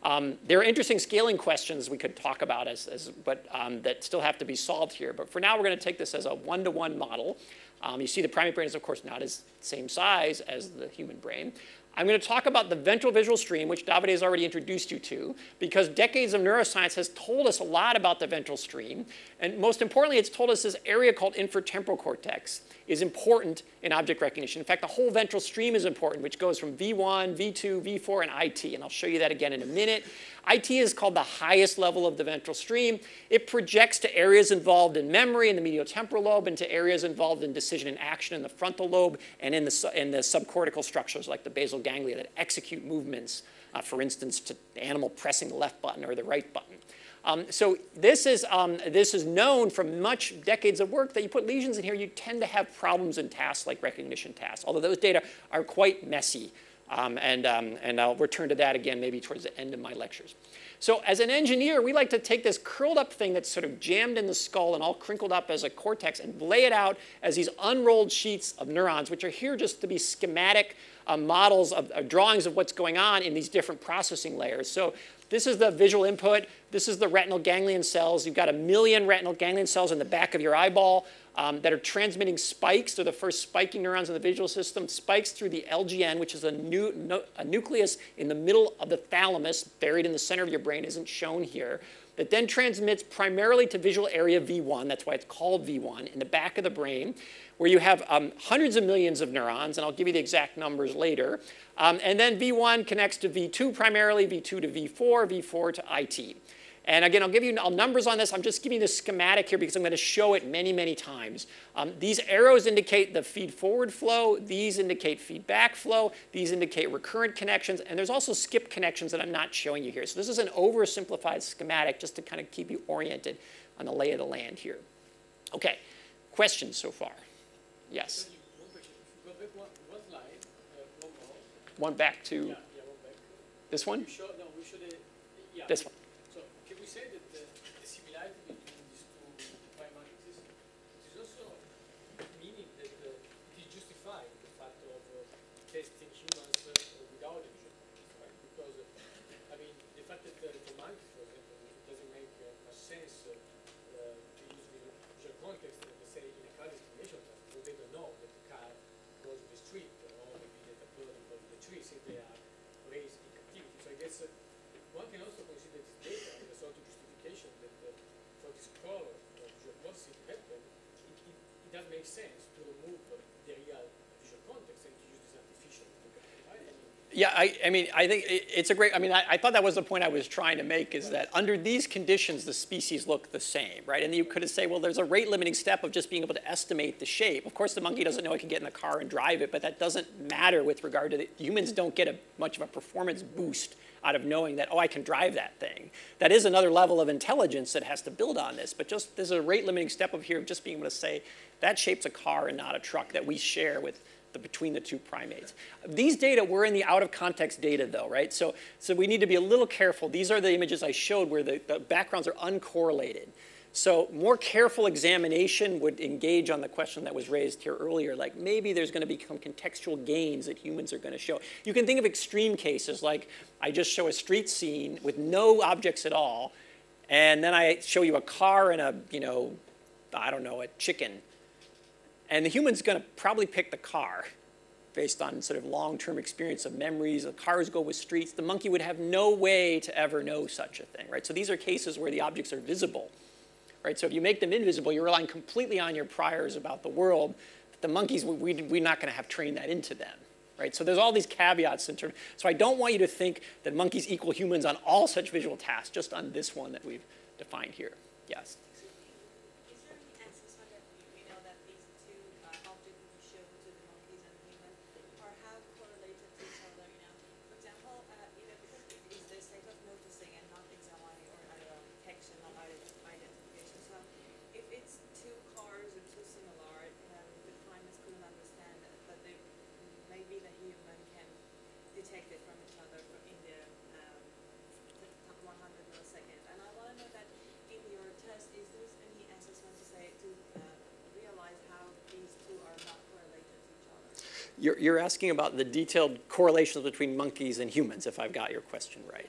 Um, there are interesting scaling questions we could talk about as, as but, um, that still have to be solved here. But for now, we're going to take this as a one-to-one -one model. Um, you see the primate brain is, of course, not as same size as the human brain. I'm going to talk about the ventral visual stream, which Davide has already introduced you to, because decades of neuroscience has told us a lot about the ventral stream. And most importantly, it's told us this area called inferotemporal cortex is important in object recognition. In fact, the whole ventral stream is important, which goes from V1, V2, V4, and IT. And I'll show you that again in a minute. IT is called the highest level of the ventral stream. It projects to areas involved in memory in the medial temporal lobe and to areas involved in decision and action in the frontal lobe and in the, in the subcortical structures like the basal ganglia that execute movements, uh, for instance, to animal pressing the left button or the right button. Um, so this is, um, this is known from much decades of work that you put lesions in here, you tend to have problems in tasks like recognition tasks, although those data are quite messy. Um, and, um, and I'll return to that again maybe towards the end of my lectures. So as an engineer, we like to take this curled up thing that's sort of jammed in the skull and all crinkled up as a cortex and lay it out as these unrolled sheets of neurons, which are here just to be schematic uh, models of uh, drawings of what's going on in these different processing layers. So this is the visual input. This is the retinal ganglion cells. You've got a million retinal ganglion cells in the back of your eyeball um, that are transmitting spikes. They're the first spiking neurons in the visual system. Spikes through the LGN, which is a, nu a nucleus in the middle of the thalamus, buried in the center of your brain, isn't shown here that then transmits primarily to visual area V1, that's why it's called V1, in the back of the brain, where you have um, hundreds of millions of neurons, and I'll give you the exact numbers later. Um, and then V1 connects to V2 primarily, V2 to V4, V4 to IT. And again, I'll give you numbers on this. I'm just giving you the schematic here because I'm going to show it many, many times. Um, these arrows indicate the feed forward flow. These indicate feedback flow. These indicate recurrent connections. And there's also skip connections that I'm not showing you here. So this is an oversimplified schematic just to kind of keep you oriented on the lay of the land here. Okay, questions so far? Yes. One back to Yeah, yeah, one back. this one? Show, no, we should, uh, yeah. This one. So can we say that the, the similarity between these two prime matrices is also meaning that uh, it is justified the fact of uh, testing humans uh, without a visual context, right? Because, uh, I mean, the fact that uh, for monkeys, for example, it doesn't make uh, much sense uh, uh, to use visual, visual context, uh, let's say, in a car discrimination task, because they don't know that the car goes in the street, or maybe that a bird goes in the tree, since they are raised in captivity. So I guess uh, one can also consider this data as a sort of justification that uh, for this call of visual policy to happen, it, it, it does make sense to remove the real visual context and to use this artificial. Yeah, I, I mean, I think it's a great, I mean, I, I thought that was the point I was trying to make is that under these conditions, the species look the same, right? And you could say, well, there's a rate limiting step of just being able to estimate the shape. Of course, the monkey doesn't know it can get in the car and drive it, but that doesn't matter with regard to the, humans don't get a, much of a performance boost out of knowing that, oh, I can drive that thing. That is another level of intelligence that has to build on this, but just there's a rate limiting step of here of just being able to say that shape's a car and not a truck that we share with the, between the two primates. These data were in the out of context data though, right? So, so we need to be a little careful. These are the images I showed where the, the backgrounds are uncorrelated. So more careful examination would engage on the question that was raised here earlier, like maybe there's going to become contextual gains that humans are going to show. You can think of extreme cases like I just show a street scene with no objects at all, and then I show you a car and a, you know, I don't know, a chicken. And the human's going to probably pick the car based on sort of long-term experience of memories. The cars go with streets. The monkey would have no way to ever know such a thing, right? So these are cases where the objects are visible, right? So if you make them invisible, you're relying completely on your priors about the world. The monkeys, we, we, we're not going to have trained that into them, right? So there's all these caveats in terms. So I don't want you to think that monkeys equal humans on all such visual tasks, just on this one that we've defined here. Yes. Is there any access so that we, we know that these two uh, objects that you showed to the monkeys and the human are how correlated to each other, you know? For example, uh, you know, because it is the state of noticing and not examining or uh, detection, not ident- identification. So if it's two cars or two similar, um, the primates couldn't understand that, but they, maybe the human can detect it from each other for- in the um, the top 100 milliseconds. And I want to know that in your test, is there any assessment to say to uh, realize how these two are not correlated to each other? You're, asking about the detailed correlations between monkeys and humans, if I've got your question right.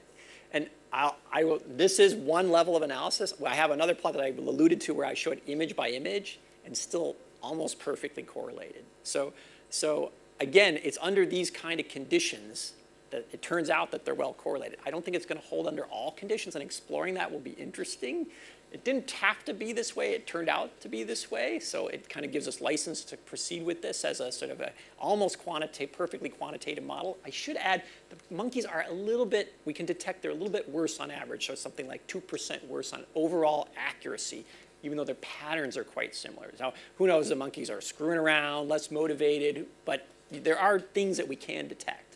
And I'll, I will, this is one level of analysis. I have another plot that I alluded to where I showed image by image and still almost perfectly correlated. So, so again, it's under these kind of conditions that it turns out that they're well correlated. I don't think it's going to hold under all conditions, and exploring that will be interesting. It didn't have to be this way. It turned out to be this way, so it kind of gives us license to proceed with this as a sort of a almost quantitative, perfectly quantitative model. I should add, the monkeys are a little bit, we can detect they're a little bit worse on average, so something like 2% worse on overall accuracy, even though their patterns are quite similar. Now, who knows, the monkeys are screwing around, less motivated, but there are things that we can detect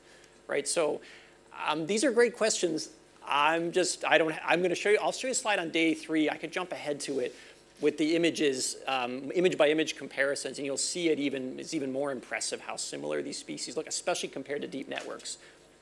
right? So um, these are great questions. I'm just, I don't, I'm going to show you, I'll show you a slide on day three. I could jump ahead to it with the images, um, image by image comparisons, and you'll see it even, it's even more impressive how similar these species look, especially compared to deep networks,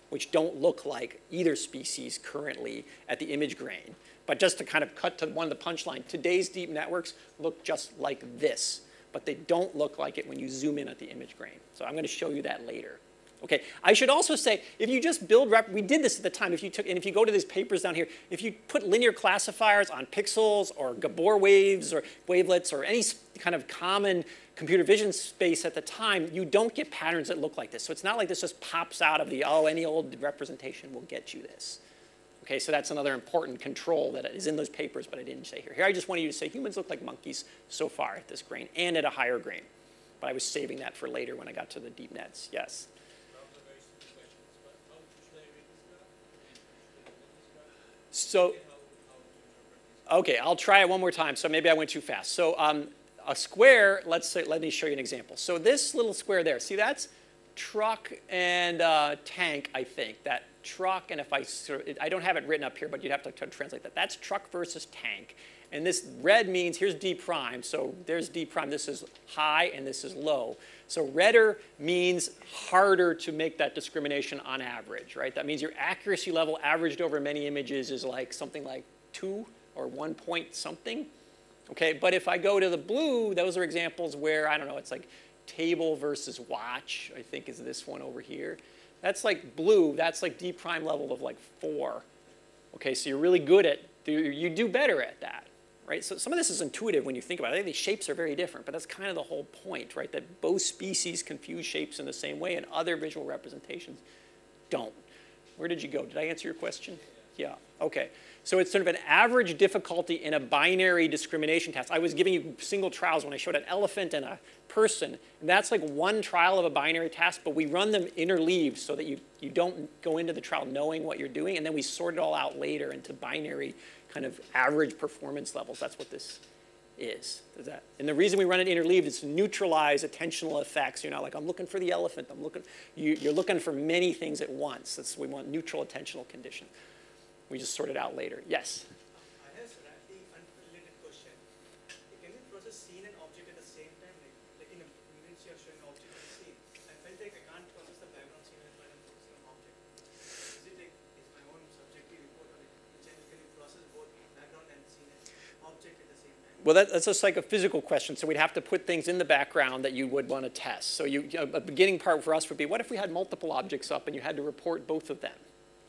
which don't look like either species currently at the image grain. But just to kind of cut to one of the punchline, today's deep networks look just like this, but they don't look like it when you zoom in at the image grain. So I'm going to show you that later. Okay, I should also say, if you just build, rep- we did this at the time, if you took, and if you go to these papers down here, if you put linear classifiers on pixels or Gabor waves or wavelets or any kind of common computer vision space at the time, you don't get patterns that look like this. So it's not like this just pops out of the, oh, any old representation will get you this. Okay, so that's another important control that is in those papers, but I didn't say here. Here I just wanted you to say humans look like monkeys so far at this grain and at a higher grain. But I was saving that for later when I got to the deep nets. Yes. So, Okay, I'll try it one more time. So maybe I went too fast. So um, a square, let's say, let me show you an example. So this little square there, see that's truck and uh, tank, I think. That truck, and if I sort of, I don't have it written up here, but you'd have to translate that. That's truck versus tank. And this red means, here's D prime. So there's D prime. This is high and this is low. So redder means harder to make that discrimination on average, right? That means your accuracy level averaged over many images is like something like two or one point something. Okay, but if I go to the blue, those are examples where, I don't know, it's like table versus watch, I think is this one over here. That's like blue, that's like D prime level of like four. Okay, so you're really good at, you do better at that, right? So some of this is intuitive when you think about it. I think these shapes are very different, but that's kind of the whole point, right? That both species confuse shapes in the same way and other visual representations don't. Where did you go? Did I answer your question? Yeah, okay. So it's sort of an average difficulty in a binary discrimination test. I was giving you single trials when I showed an elephant and a person. And that's like one trial of a binary task, but we run them interleaved so that you, you don't go into the trial knowing what you're doing, and then we sort it all out later into binary kind of average performance levels. That's what this is. That? And the reason we run it interleaved is to neutralize attentional effects. You're not like, I'm looking for the elephant. I'm looking, you, you're looking for many things at once. That's, we want neutral attentional condition. We just sort it out later. Yes? I have a slightly unrelated question. Can you process scene and object at the same time? Like, like in a image you're showing object and scene. I felt like I can't process the background scene while I'm focusing on object. Is it like, is my own subjective report or like, which I can you process both background and scene and object at the same time? Well, that, that's a physical question. So we'd have to put things in the background that you would want to test. So you, a beginning part for us would be, what if we had multiple objects up and you had to report both of them?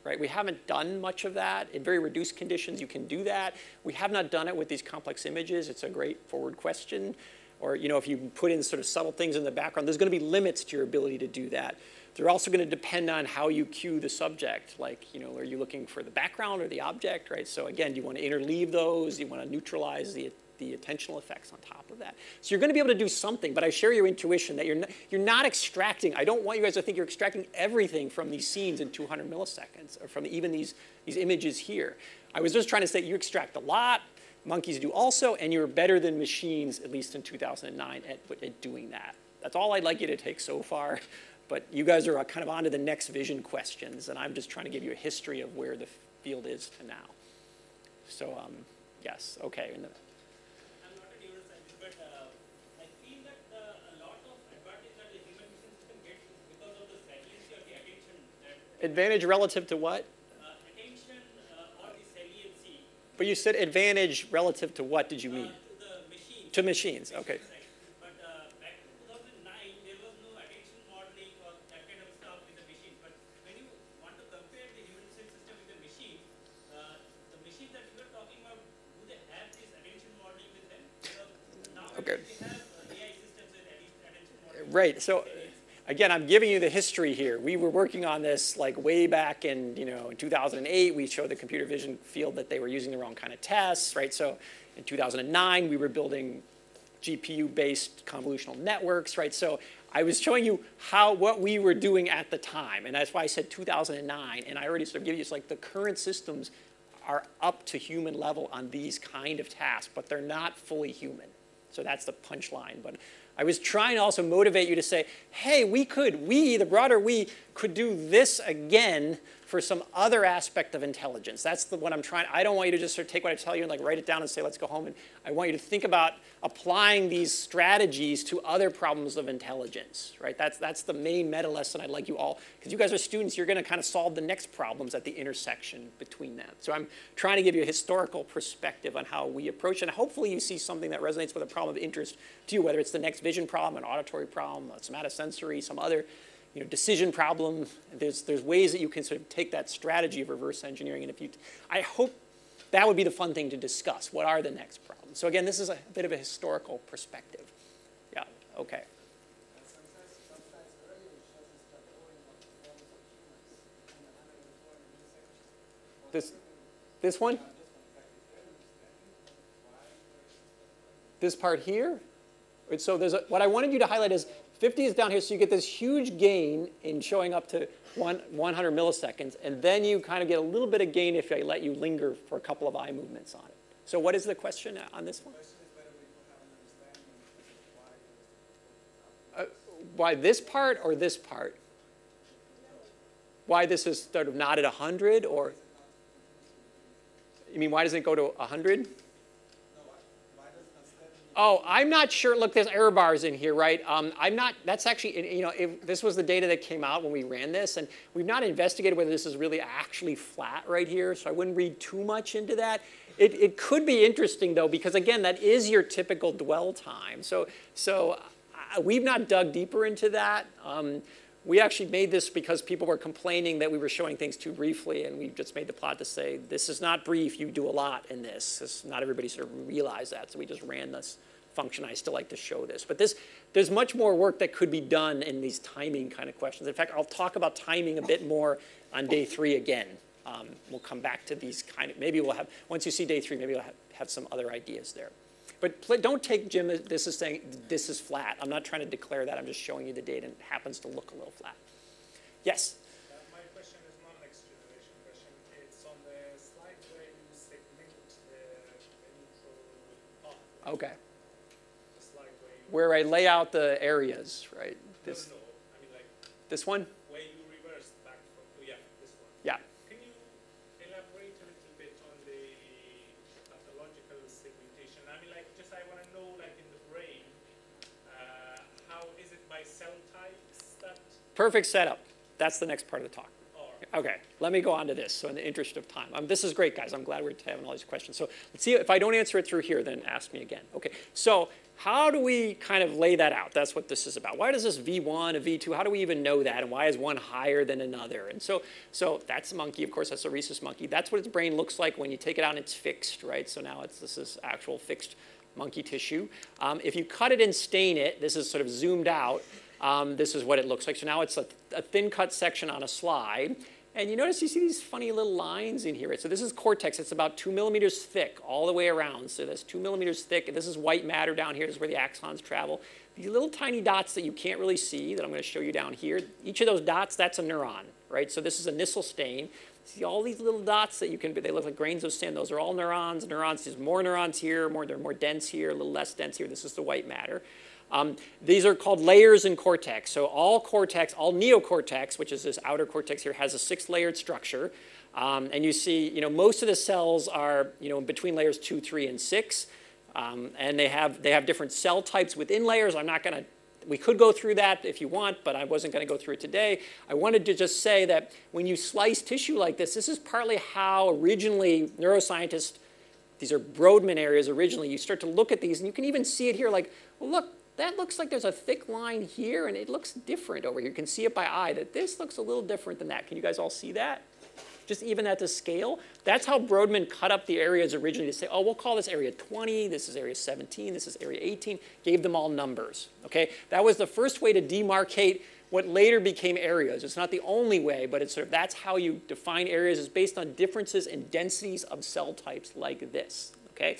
Right? We haven't done much of that. In very reduced conditions, you can do that. We have not done it with these complex images. It's a great forward question. Or, you know, if you put in sort of subtle things in the background, there's going to be limits to your ability to do that. They're also going to depend on how you cue the subject. Like, you know, are you looking for the background or the object, right? So again, do you want to interleave those? Do you want to neutralize the the attentional effects on top of that. So you're going to be able to do something, but I share your intuition that you're not, you're not extracting. I don't want you guys to think you're extracting everything from these scenes in 200 milliseconds, or from even these, these images here. I was just trying to say you extract a lot, monkeys do also, and you're better than machines, at least in 2009, at, at doing that. That's all I'd like you to take so far. But you guys are kind of on to the next vision questions, and I'm just trying to give you a history of where the field is to now. So, um, yes, okay. Advantage relative to what? But you said advantage relative to what did you mean? to machines, okay. But back to 2009, there was no attention modeling or that kind of stuff with the machines. But when you want to compare the human vision system with the machine, the machines that you are talking about, do they have this attention modeling with them? Okay. Right. So again, I'm giving you the history here. We were working on this like way back in, you know, in 2008. We showed the computer vision field that they were using the wrong kind of tests, right? So in 2009, we were building GPU-based convolutional networks, right? So I was showing you how what we were doing at the time, and that's why I said 2009. And I already sort of give you it's like the current systems are up to human level on these kind of tasks, but they're not fully human. So that's the punchline. But I was trying to also motivate you to say, hey, we could, we, the broader we, could do this again for some other aspect of intelligence. That's the, what I'm trying. I don't want you to just sort of take what I tell you and like write it down and say, let's go home. And I want you to think about applying these strategies to other problems of intelligence, right? That's, that's the main meta lesson I'd like you all, because you guys are students, you're going to kind of solve the next problems at the intersection between them. So I'm trying to give you a historical perspective on how we approach, it. and hopefully you see something that resonates with a problem of interest to you, whether it's the next vision problem, an auditory problem, a somatosensory, some other you know, decision problem. There's, there's ways that you can sort of take that strategy of reverse engineering. And if you, I hope that would be the fun thing to discuss. What are the next problems? So again, this is a bit of a historical perspective. Yeah, okay. Sometimes, sometimes earlier it shows us the lowering of performance of humans in the 100 and 400 milliseconds. This, this one? This part here? So there's a, what I wanted you to highlight is 50 is down here, so you get this huge gain in showing up to one, 100 milliseconds, and then you kind of get a little bit of gain if I let you linger for a couple of eye movements on it. So what is the question on this one? Uh, why this part or this part? Why this is sort of not at 100 or? You mean why doesn't it go to 100? Oh, I'm not sure. Look, there's error bars in here, right? Um, I'm not, that's actually, you know, if this was the data that came out when we ran this, and we've not investigated whether this is really actually flat right here, so I wouldn't read too much into that. It, it could be interesting, though, because again, that is your typical dwell time. So, so uh, we've not dug deeper into that. Um, we actually made this because people were complaining that we were showing things too briefly, and we just made the plot to say, this is not brief, you do a lot in this. This- Not everybody sort of realized that, so we just ran this function. I still like to show this. But this, there's much more work that could be done in these timing kind of questions. In fact, I'll talk about timing a bit more on day three again. Um, we'll come back to these kind of, maybe we'll have, once you see day three, maybe we'll have, have some other ideas there. But don't take Jim, this is saying, this is flat. I'm not trying to declare that, I'm just showing you the data, and it happens to look a little flat. Yes? My question is not next generation. It's on the slide where you segment the neutral path, Okay. Where I lay out the areas, right? This, no, no. I mean like this one? where you reverse back from, to, yeah, this one. Yeah. Can you elaborate a little bit on the pathological segmentation? I mean, like, just I want to know, like, in the brain, uh, how is it by cell types that, Perfect setup. That's the next part of the talk. Okay, let me go on to this, so in the interest of time. Um, this is great, guys. I'm glad we're having all these questions. So let's see, if I don't answer it through here, then ask me again. Okay, so how do we kind of lay that out? That's what this is about. Why does this V1, a V2, how do we even know that? And why is one higher than another? And so, so that's a monkey, of course, that's a rhesus monkey. That's what its brain looks like when you take it out and it's fixed, right? So now it's, this is actual fixed monkey tissue. Um, if you cut it and stain it, this is sort of zoomed out, um, this is what it looks like. So now it's a, a thin cut section on a slide. And you notice you see these funny little lines in here. So this is cortex. It's about two millimeters thick all the way around. So that's two millimeters thick. And this is white matter down here. This is where the axons travel. These little tiny dots that you can't really see that I'm going to show you down here. Each of those dots, that's a neuron, right? So this is a Nissl stain. See all these little dots that you can, they look like grains of sand. Those are all neurons. Neurons, there's more neurons here, more, they're more dense here, a little less dense here. This is the white matter. Um, these are called layers in cortex. So all cortex, all neocortex, which is this outer cortex here, has a six-layered structure. Um, and you see, you know, most of the cells are, you know, between layers two, three, and six. Um, and they have, they have different cell types within layers. I'm not going to, we could go through that if you want, but I wasn't going to go through it today. I wanted to just say that when you slice tissue like this, this is partly how originally neuroscientists these are Brodmann areas originally. You start to look at these, and you can even see it here like, well, look, that looks like there's a thick line here, and it looks different over here. You can see it by eye, that this looks a little different than that. Can you guys all see that? Just even at the scale. That's how Brodmann cut up the areas originally to say, oh, we'll call this area 20, this is area 17, this is area 18, gave them all numbers, okay? That was the first way to demarcate what later became areas. It's not the only way, but it's sort of, that's how you define areas is based on differences in densities of cell types like this, okay?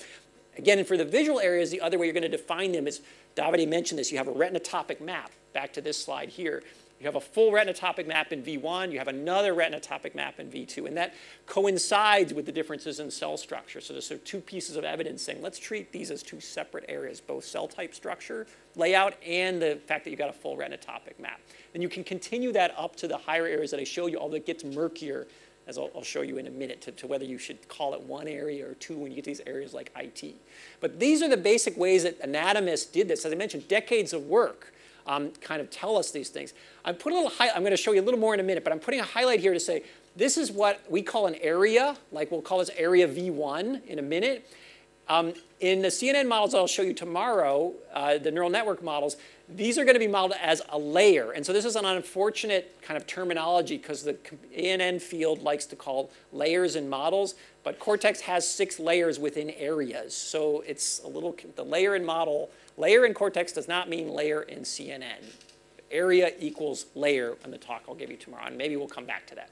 Again, for the visual areas, the other way you're going to define them is, Davide mentioned this, you have a retinotopic map, back to this slide here. You have a full retinotopic map in V1, you have another retinotopic map in V2, and that coincides with the differences in cell structure. So there's two pieces of evidence saying, let's treat these as two separate areas, both cell type structure, layout, and the fact that you've got a full retinotopic map. And you can continue that up to the higher areas that I show you, although it gets murkier, as I'll, I'll show you in a minute, to, to whether you should call it one area or two when you get these areas like IT. But these are the basic ways that anatomists did this. As I mentioned, decades of work um, kind of tell us these things. I'm putting a little high, I'm going to show you a little more in a minute, but I'm putting a highlight here to say this is what we call an area, like we'll call this area V1 in a minute. Um, in the CNN models I'll show you tomorrow, uh, the neural network models, these are going to be modeled as a layer. And so this is an unfortunate kind of terminology because the ANN field likes to call layers and models, but Cortex has six layers within areas. So it's a little, the layer in model, layer in Cortex does not mean layer in CNN. Area equals layer in the talk I'll give you tomorrow, and maybe we'll come back to that.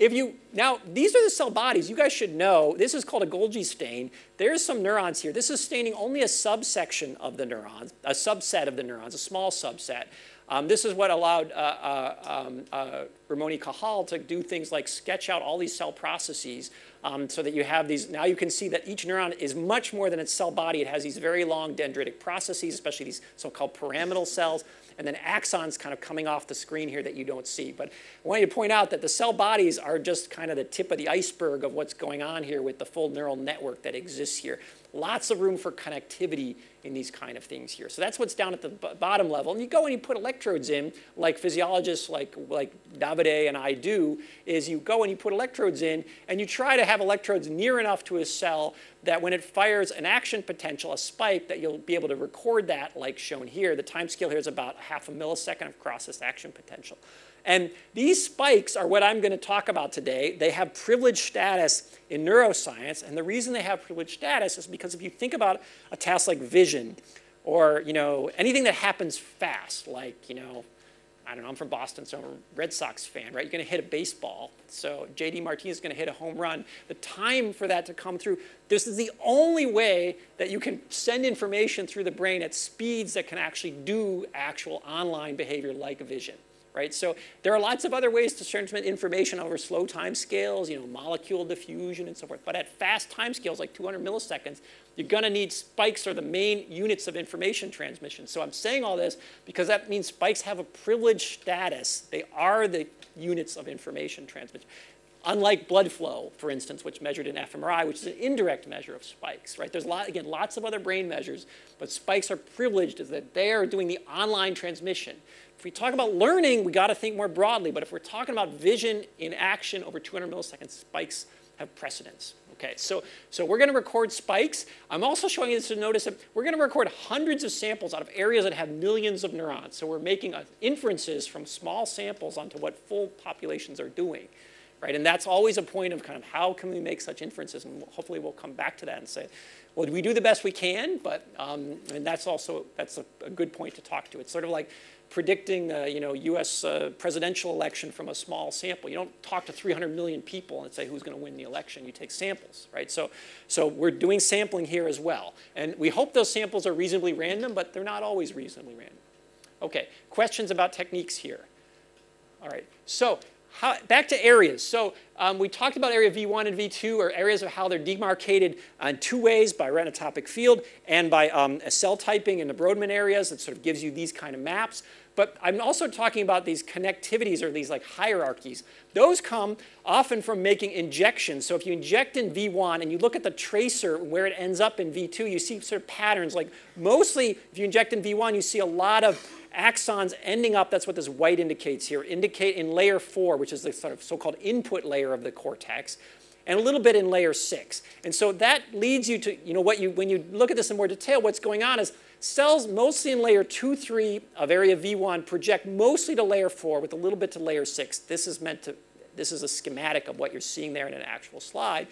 If you, now, these are the cell bodies. You guys should know, this is called a Golgi stain. There's some neurons here. This is staining only a subsection of the neurons, a subset of the neurons, a small subset. Um, this is what allowed uh, uh, um, uh, Ramón y Cajal to do things like sketch out all these cell processes um, so that you have these. Now you can see that each neuron is much more than its cell body. It has these very long dendritic processes, especially these so-called pyramidal cells and then axons kind of coming off the screen here that you don't see. But I want you to point out that the cell bodies are just kind of the tip of the iceberg of what's going on here with the full neural network that exists here. Lots of room for connectivity in these kind of things here. So that's what's down at the bottom level. And you go and you put electrodes in, like physiologists like, like Davide and I do, is you go and you put electrodes in, and you try to have electrodes near enough to a cell that when it fires an action potential, a spike, that you'll be able to record that like shown here. The time scale here is about half a millisecond across this action potential. And these spikes are what I'm going to talk about today. They have privileged status in neuroscience, and the reason they have privileged status is because if you think about a task like vision, or you know anything that happens fast, like you know, I don't know, I'm from Boston, so I'm a Red Sox fan, right? You're going to hit a baseball, so J.D. Martinez is going to hit a home run. The time for that to come through, this is the only way that you can send information through the brain at speeds that can actually do actual online behavior like vision right? So there are lots of other ways to transmit information over slow time scales, you know, molecule diffusion and so forth. But at fast time scales, like 200 milliseconds, you're going to need spikes are the main units of information transmission. So I'm saying all this because that means spikes have a privileged status. They are the units of information transmission. Unlike blood flow, for instance, which measured in fMRI, which is an indirect measure of spikes, right? There's, lot, again, lots of other brain measures, but spikes are privileged is that they are doing the online transmission. If we talk about learning, we got to think more broadly. But if we're talking about vision in action over 200 milliseconds, spikes have precedence. Okay, so, so we're going to record spikes. I'm also showing you this to notice that we're going to record hundreds of samples out of areas that have millions of neurons. So we're making uh, inferences from small samples onto what full populations are doing. Right? And that's always a point of kind of how can we make such inferences? And hopefully we'll come back to that and say, well, we do the best we can, but um, and that's also that's a, a good point to talk to. It's sort of like predicting the you know, U.S. Uh, presidential election from a small sample. You don't talk to 300 million people and say who's going to win the election. You take samples, right? So, so we're doing sampling here as well. And we hope those samples are reasonably random, but they're not always reasonably random. Okay, questions about techniques here. All right, so how, back to areas. So um, we talked about area V1 and V2, or areas of how they're demarcated in two ways, by retinotopic field and by um, cell typing in the Brodmann areas. That sort of gives you these kind of maps. But I'm also talking about these connectivities or these like hierarchies. Those come often from making injections. So if you inject in V1 and you look at the tracer where it ends up in V2, you see sort of patterns. Like mostly if you inject in V1, you see a lot of axons ending up, that's what this white indicates here, indicate in layer four, which is the sort of so-called input layer of the cortex and a little bit in layer six. And so that leads you to, you know, what you, when you look at this in more detail, what's going on is Cells mostly in layer 2, 3 of area V1 project mostly to layer 4 with a little bit to layer 6. This is meant to, this is a schematic of what you're seeing there in an actual slide.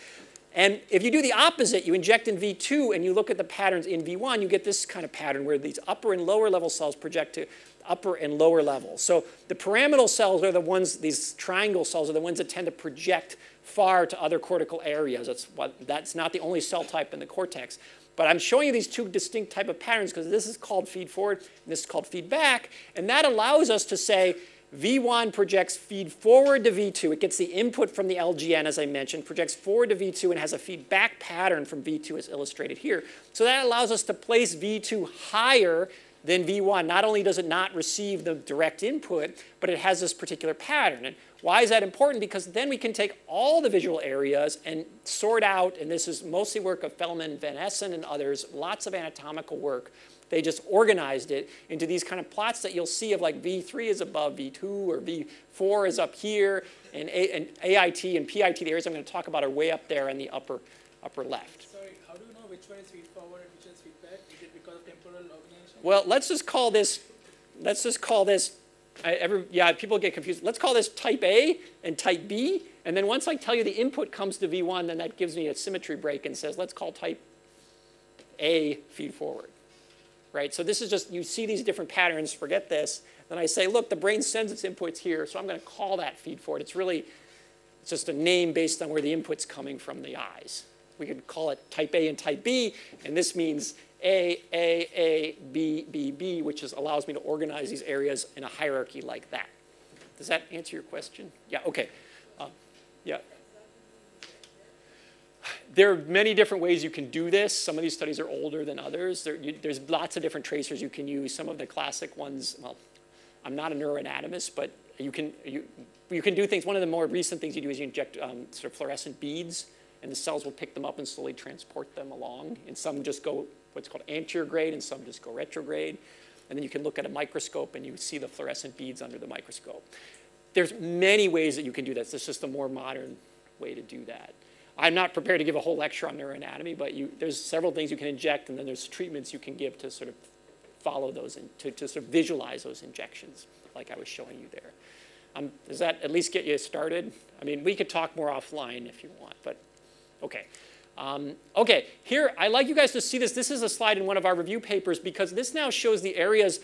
And if you do the opposite, you inject in V2 and you look at the patterns in V1, you get this kind of pattern where these upper and lower level cells project to upper and lower levels. So the pyramidal cells are the ones, these triangle cells are the ones that tend to project far to other cortical areas. That's, what, that's not the only cell type in the cortex. But I'm showing you these two distinct type of patterns because this is called feed forward and this is called feedback. And that allows us to say V1 projects feed forward to V2. It gets the input from the LGN, as I mentioned, projects forward to V2 and has a feedback pattern from V2 as illustrated here. So that allows us to place V2 higher than V1. Not only does it not receive the direct input, but it has this particular pattern. And why is that important? Because then we can take all the visual areas and sort out, and this is mostly work of Felleman, Van Essen, and others, lots of anatomical work. They just organized it into these kind of plots that you'll see of like V3 is above V2 or V4 is up here, and, A, and AIT and PIT, the areas I'm going to talk about, are way up there in the upper, upper left. Sorry, how do you know which one is forward Well, let's just call this, let's just call this I, every, yeah, people get confused. Let's call this type A and type B. And then once I tell you the input comes to V1, then that gives me a symmetry break and says, let's call type A feed forward. Right? So this is just, you see these different patterns, forget this. Then I say, look, the brain sends its inputs here, so I'm going to call that feed forward. It's really it's just a name based on where the input's coming from the eyes. We could call it type A and type B, and this means a, A, A, B, B, B, which is, allows me to organize these areas in a hierarchy like that. Does that answer your question? Yeah, okay. Um, yeah. There are many different ways you can do this. Some of these studies are older than others. There, you, there's lots of different tracers you can use. Some of the classic ones, well, I'm not a neuroanatomist, but you can, you, you can do things. One of the more recent things you do is you inject um, sort of fluorescent beads, and the cells will pick them up and slowly transport them along. And some just go what's called anterograde, and some just go retrograde. And then you can look at a microscope and you see the fluorescent beads under the microscope. There's many ways that you can do this. This is just a more modern way to do that. I'm not prepared to give a whole lecture on neuroanatomy, but you, there's several things you can inject, and then there's treatments you can give to sort of follow those and to, to sort of visualize those injections, like I was showing you there. Um, does that at least get you started? I mean, we could talk more offline if you want, but okay. Um, okay, here, I'd like you guys to see this. This is a slide in one of our review papers because this now shows the areas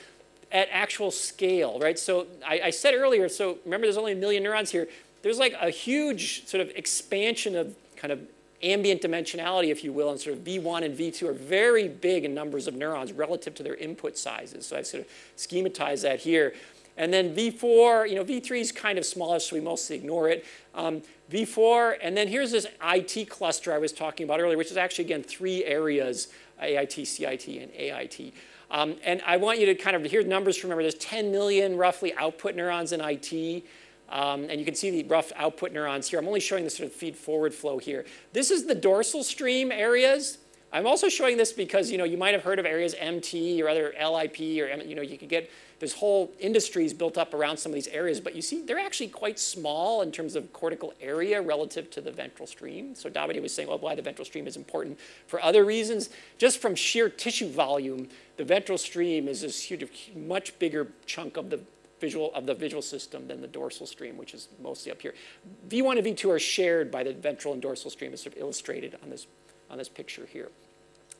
at actual scale, right? So I, I said earlier, so remember there's only a million neurons here. There's like a huge sort of expansion of kind of ambient dimensionality, if you will, and sort of V1 and V2 are very big in numbers of neurons relative to their input sizes. So I've sort of schematized that here. And then V4, you know, V3 is kind of smaller, so we mostly ignore it. Um, V4, and then here's this IT cluster I was talking about earlier, which is actually, again, three areas, AIT, CIT, and AIT. Um, and I want you to kind of hear the numbers remember. There's 10 million, roughly, output neurons in IT. Um, and you can see the rough output neurons here. I'm only showing the sort of feed-forward flow here. This is the dorsal stream areas. I'm also showing this because, you know, you might have heard of areas MT or other LIP or, you know, you could get there's whole industries built up around some of these areas, but you see they're actually quite small in terms of cortical area relative to the ventral stream. So Davide was saying, well, why the ventral stream is important for other reasons. Just from sheer tissue volume, the ventral stream is this huge, much bigger chunk of the visual of the visual system than the dorsal stream, which is mostly up here. V1 and V2 are shared by the ventral and dorsal stream, as sort of illustrated on this, on this picture here.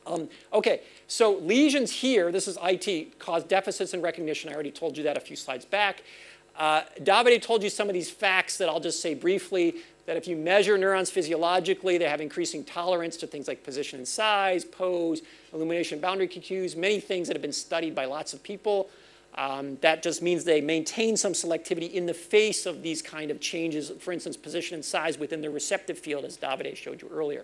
Um, okay, so lesions here, this is IT, cause deficits in recognition. I already told you that a few slides back. Uh, Davide told you some of these facts that I'll just say briefly, that if you measure neurons physiologically, they have increasing tolerance to things like position and size, pose, illumination boundary cues, many things that have been studied by lots of people. Um, that just means they maintain some selectivity in the face of these kind of changes, for instance, position and size within the receptive field, as Davide showed you earlier.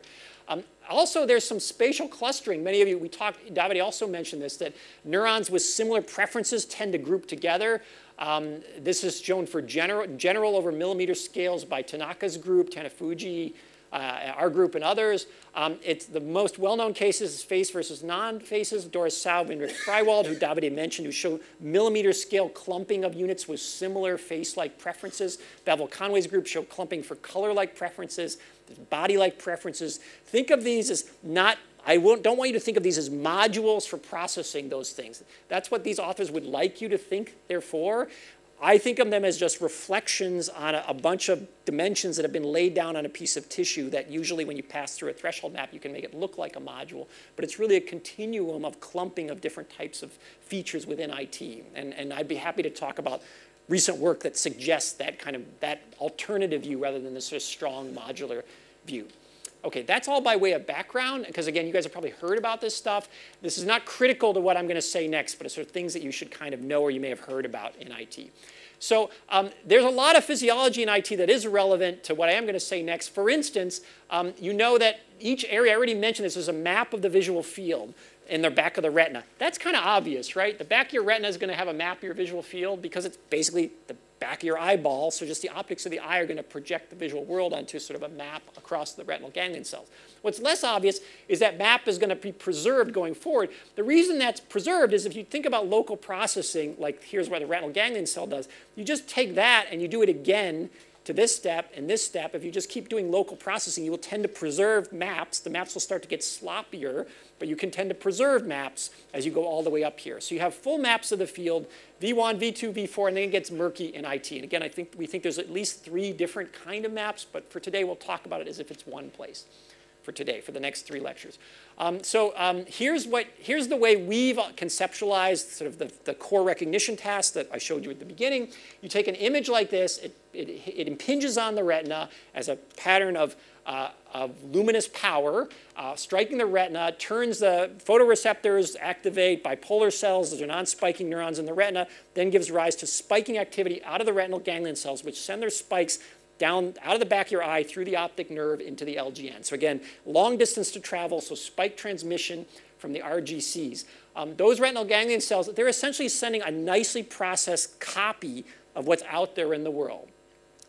Um, also, there's some spatial clustering. Many of you, we talked, Davide also mentioned this, that neurons with similar preferences tend to group together. Um, this is shown for general, general over millimeter scales by Tanaka's group, Tanifuji, uh, our group and others. Um, it's the most well-known cases is face versus non-faces. Doris and Rick Freiwald, who Davide mentioned, who showed millimeter scale clumping of units with similar face-like preferences. Bevil Conway's group showed clumping for color-like preferences, body-like preferences. Think of these as not I don't want you to think of these as modules for processing those things. That's what these authors would like you to think they're for. I think of them as just reflections on a, a, bunch of dimensions that have been laid down on a piece of tissue that usually when you pass through a threshold map, you can make it look like a module. But it's really a continuum of clumping of different types of features within IT. And, and I'd be happy to talk about recent work that suggests that kind of that alternative view rather than this sort of strong modular view. Okay, that's all by way of background, because again, you guys have probably heard about this stuff. This is not critical to what I'm going to say next, but it's sort of things that you should kind of know or you may have heard about in IT. So um, there's a lot of physiology in IT that is relevant to what I am going to say next. For instance, um, you know that each area, I already mentioned this, is a map of the visual field in the back of the retina. That's kind of obvious, right? The back of your retina is going to have a map of your visual field because it's basically the back of your eyeball. So just the optics of the eye are going to project the visual world onto sort of a map across the retinal ganglion cells. What's less obvious is that map is going to be preserved going forward. The reason that's preserved is if you think about local processing, like here's what the retinal ganglion cell does, you just take that and you do it again to this step and this step. If you just keep doing local processing, you will tend to preserve maps. The maps will start to get sloppier but you can tend to preserve maps as you go all the way up here. So you have full maps of the field, V1, V2, V4, and then it gets murky in IT. And again, I think we think there's at least three different kind of maps, but for today we'll talk about it as if it's one place. For today, for the next three lectures. Um, so um, here's, what, here's the way we've conceptualized sort of the, the core recognition task that I showed you at the beginning. You take an image like this, it, it, it impinges on the retina as a pattern of, uh, of luminous power, uh, striking the retina, turns the photoreceptors, activate bipolar cells, those are non-spiking neurons in the retina, then gives rise to spiking activity out of the retinal ganglion cells, which send their spikes down out of the back of your eye through the optic nerve into the LGN. So again, long distance to travel, so spike transmission from the RGCs. Um, those retinal ganglion cells, they're essentially sending a nicely processed copy of what's out there in the world.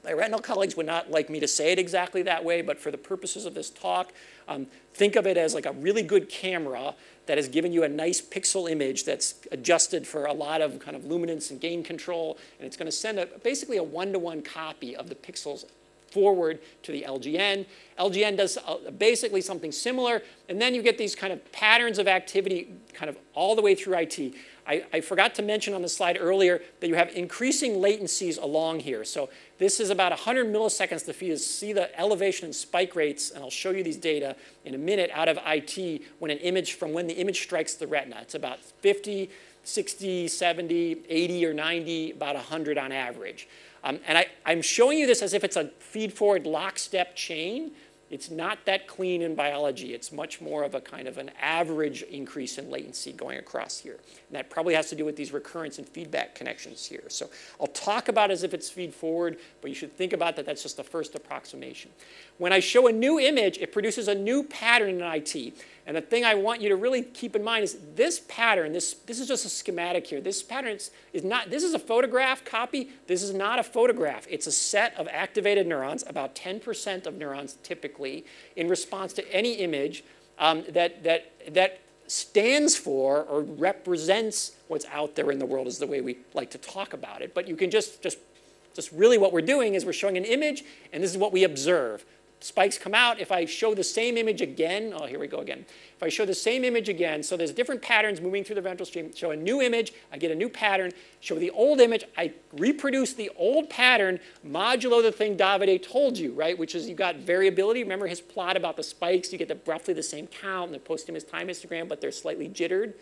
My retinal colleagues would not like me to say it exactly that way, but for the purposes of this talk, um, think of it as like a really good camera that has given you a nice pixel image that's adjusted for a lot of kind of luminance and gain control, and it's going to send a, basically a one-to-one copy of the pixels forward to the LGN. LGN does uh, basically something similar, and then you get these kind of patterns of activity kind of all the way through IT. I, I, forgot to mention on the slide earlier that you have increasing latencies along here. So this is about 100 milliseconds to see the elevation and spike rates, and I'll show you these data in a minute out of IT when an image, from when the image strikes the retina. It's about 50, 60, 70, 80, or 90, about 100 on average. Um, and I, I'm showing you this as if it's a feed-forward lockstep chain. It's not that clean in biology. It's much more of a kind of an average increase in latency going across here. And that probably has to do with these recurrence and feedback connections here. So I'll talk about as if it's feed forward, but you should think about that that's just the first approximation. When I show a new image, it produces a new pattern in IT. And the thing I want you to really keep in mind is this pattern, this, this is just a schematic here. This pattern is, is not, this is a photograph copy. This is not a photograph. It's a set of activated neurons, about 10% of neurons typically, in response to any image um, that, that, that stands for or represents what's out there in the world is the way we like to talk about it. But you can just, just, just really what we're doing is we're showing an image, and this is what we observe spikes come out. If I show the same image again, oh, here we go again. If I show the same image again, so there's different patterns moving through the ventral stream, show a new image, I get a new pattern, show the old image, I reproduce the old pattern modulo the thing Davide told you, right, which is you've got variability. Remember his plot about the spikes, you get the, roughly the same count in the post-image time histogram, but they're slightly jittered,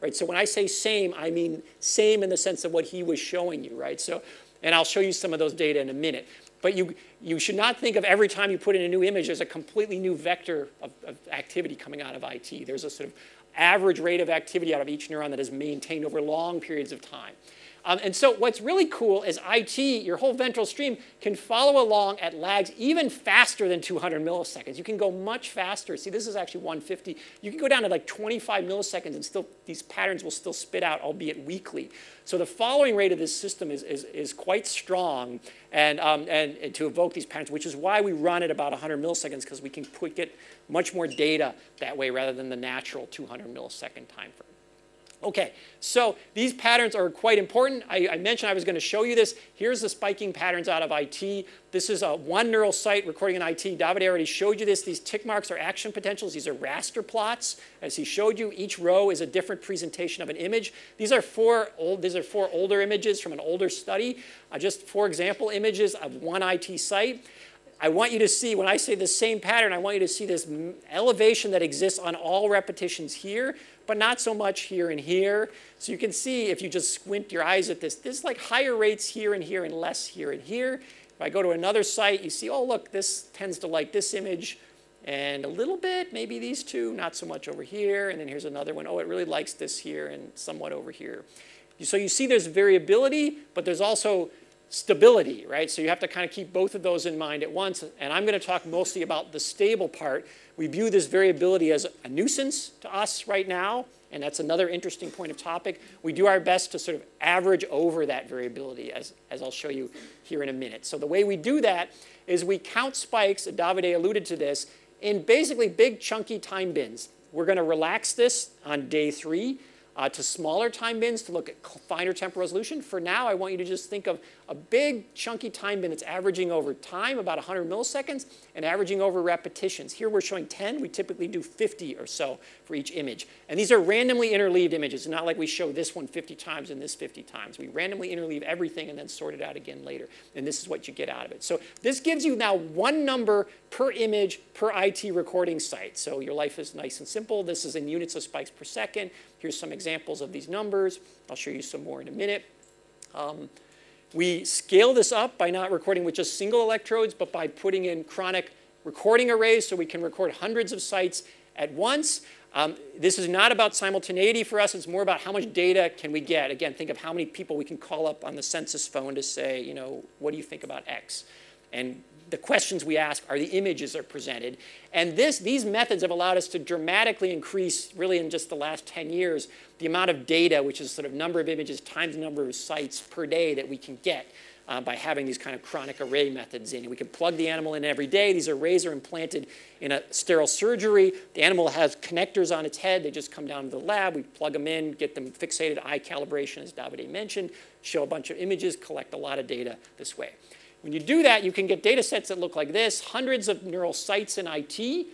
right? So when I say same, I mean same in the sense of what he was showing you, right? So, and I'll show you some of those data in a minute. But you, you should not think of every time you put in a new image as a completely new vector of, of activity coming out of IT. There's a sort of average rate of activity out of each neuron that is maintained over long periods of time. Um, and so what's really cool is IT, your whole ventral stream, can follow along at lags even faster than 200 milliseconds. You can go much faster. See, this is actually 150. You can go down to like 25 milliseconds and still these patterns will still spit out, albeit weakly. So the following rate of this system is, is, is quite strong and, um, and, and, to evoke these patterns, which is why we run at about 100 milliseconds because we can put, get much more data that way rather than the natural 200 millisecond time frame. Okay, so these patterns are quite important. I, I, mentioned I was going to show you this. Here's the spiking patterns out of IT. This is a one neural site recording in IT. David already showed you this. These tick marks are action potentials. These are raster plots. As he showed you, each row is a different presentation of an image. These are four, old, these are four older images from an older study. Uh, just four example images of one IT site. I want you to see, when I say the same pattern, I want you to see this elevation that exists on all repetitions here but not so much here and here. So you can see if you just squint your eyes at this, there's like higher rates here and here and less here and here. If I go to another site, you see, oh, look, this tends to like this image and a little bit, maybe these two, not so much over here. And then here's another one. Oh, it really likes this here and somewhat over here. So you see there's variability, but there's also stability, right? So you have to kind of keep both of those in mind at once. And I'm going to talk mostly about the stable part. We view this variability as a nuisance to us right now, and that's another interesting point of topic. We do our best to sort of average over that variability, as, as I'll show you here in a minute. So the way we do that is we count spikes, Davide alluded to this, in basically big chunky time bins. We're going to relax this on day three uh, to smaller time bins to look at finer temporal resolution. For now, I want you to just think of a big chunky time bin that's averaging over time, about 100 milliseconds, and averaging over repetitions. Here we're showing 10. We typically do 50 or so for each image. And these are randomly interleaved images, not like we show this one 50 times and this 50 times. We randomly interleave everything and then sort it out again later. And this is what you get out of it. So this gives you now one number per image per IT recording site. So your life is nice and simple. This is in units of spikes per second. Here's some examples of these numbers. I'll show you some more in a minute. Um, we scale this up by not recording with just single electrodes, but by putting in chronic recording arrays so we can record hundreds of sites at once. Um, this is not about simultaneity for us. It's more about how much data can we get. Again, think of how many people we can call up on the census phone to say, you know, what do you think about X? And the questions we ask are the images that are presented. And this, these methods have allowed us to dramatically increase, really in just the last 10 years, the amount of data, which is sort of number of images times number of sites per day that we can get uh, by having these kind of chronic array methods in. We can plug the animal in every day. These arrays are implanted in a sterile surgery. The animal has connectors on its head. They just come down to the lab. We plug them in, get them fixated, eye calibration, as Davide mentioned, show a bunch of images, collect a lot of data this way. When you do that, you can get data sets that look like this, hundreds of neural sites in IT.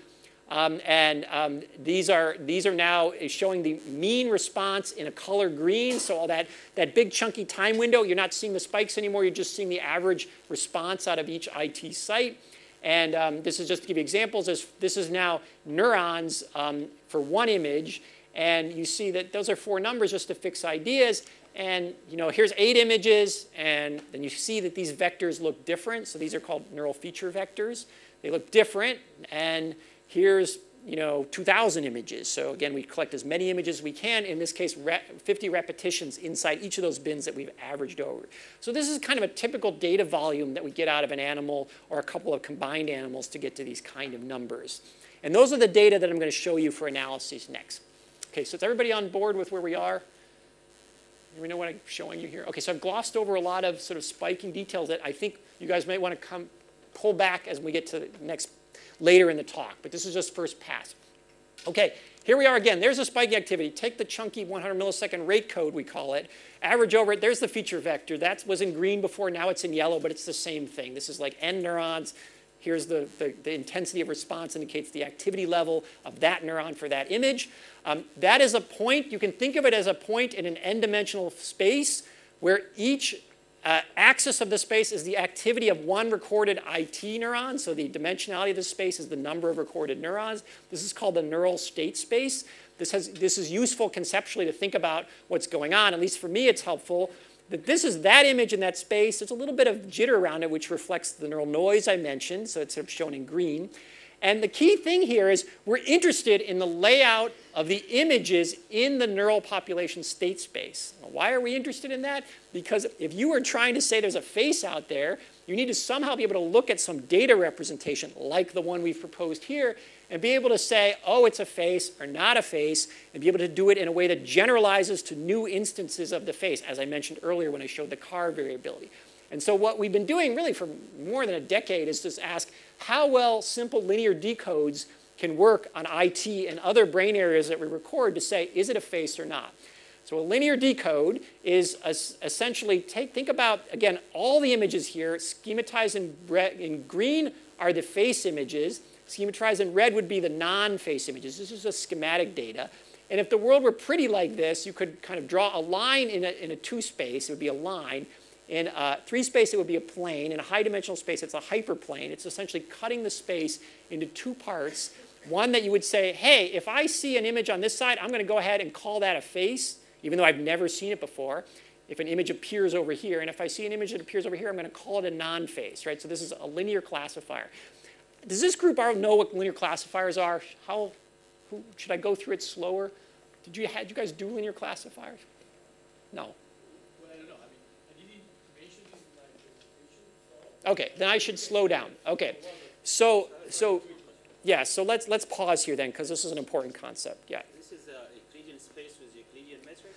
Um, and um, these, are, these are now showing the mean response in a color green. So all that, that big chunky time window, you're not seeing the spikes anymore. You're just seeing the average response out of each IT site. And um, this is just to give you examples. This, this is now neurons um, for one image. And you see that those are four numbers just to fix ideas. And you know, here's eight images, and then you see that these vectors look different. So these are called neural feature vectors. They look different, and here's you know 2,000 images. So again, we collect as many images as we can. In this case, re 50 repetitions inside each of those bins that we've averaged over. So this is kind of a typical data volume that we get out of an animal or a couple of combined animals to get to these kind of numbers. And those are the data that I'm going to show you for analyses next. Okay, so is everybody on board with where we are? We know what I'm showing you here? Okay, so I've glossed over a lot of sort of spiking details that I think you guys might want to come pull back as we get to the next later in the talk, but this is just first pass. Okay, here we are again. There's a spiking activity. Take the chunky 100 millisecond rate code, we call it. Average over it. There's the feature vector. That was in green before. Now it's in yellow, but it's the same thing. This is like N neurons. Here's the, the, the intensity of response indicates the activity level of that neuron for that image. Um, that is a point, you can think of it as a point in an n-dimensional space where each uh, axis of the space is the activity of one recorded IT neuron. So the dimensionality of the space is the number of recorded neurons. This is called the neural state space. This, has, this is useful conceptually to think about what's going on. At least for me, it's helpful that this is that image in that space. There's a little bit of jitter around it, which reflects the neural noise I mentioned, so it's sort of shown in green. And the key thing here is we're interested in the layout of the images in the neural population state space. why are we interested in that? Because if you were trying to say there's a face out there, you need to somehow be able to look at some data representation like the one we've proposed here and be able to say, oh, it's a face or not a face, and be able to do it in a way that generalizes to new instances of the face, as I mentioned earlier when I showed the car variability. And so what we've been doing really for more than a decade is just ask how well simple linear decodes can work on IT and other brain areas that we record to say, is it a face or not? So a linear decode is essentially, take, think about, again, all the images here, schematized in, in green are the face images, schematized in red would be the non-face images. This is a schematic data. And if the world were pretty like this, you could kind of draw a line in a, in a two space, it would be a line. In a three space, it would be a plane. In a high dimensional space, it's a hyperplane. It's essentially cutting the space into two parts. One that you would say, hey, if I see an image on this side, I'm going to go ahead and call that a face, even though I've never seen it before. If an image appears over here, and if I see an image that appears over here, I'm going to call it a non-face, right? So this is a linear classifier. Does this group know what linear classifiers are? How, who, should I go through it slower? Did you, had you guys do linear classifiers? No. Okay, then I should slow down. Okay, so so yeah, so let's let's pause here then because this is an important concept. Yeah. This is a Euclidean space with Euclidean metric.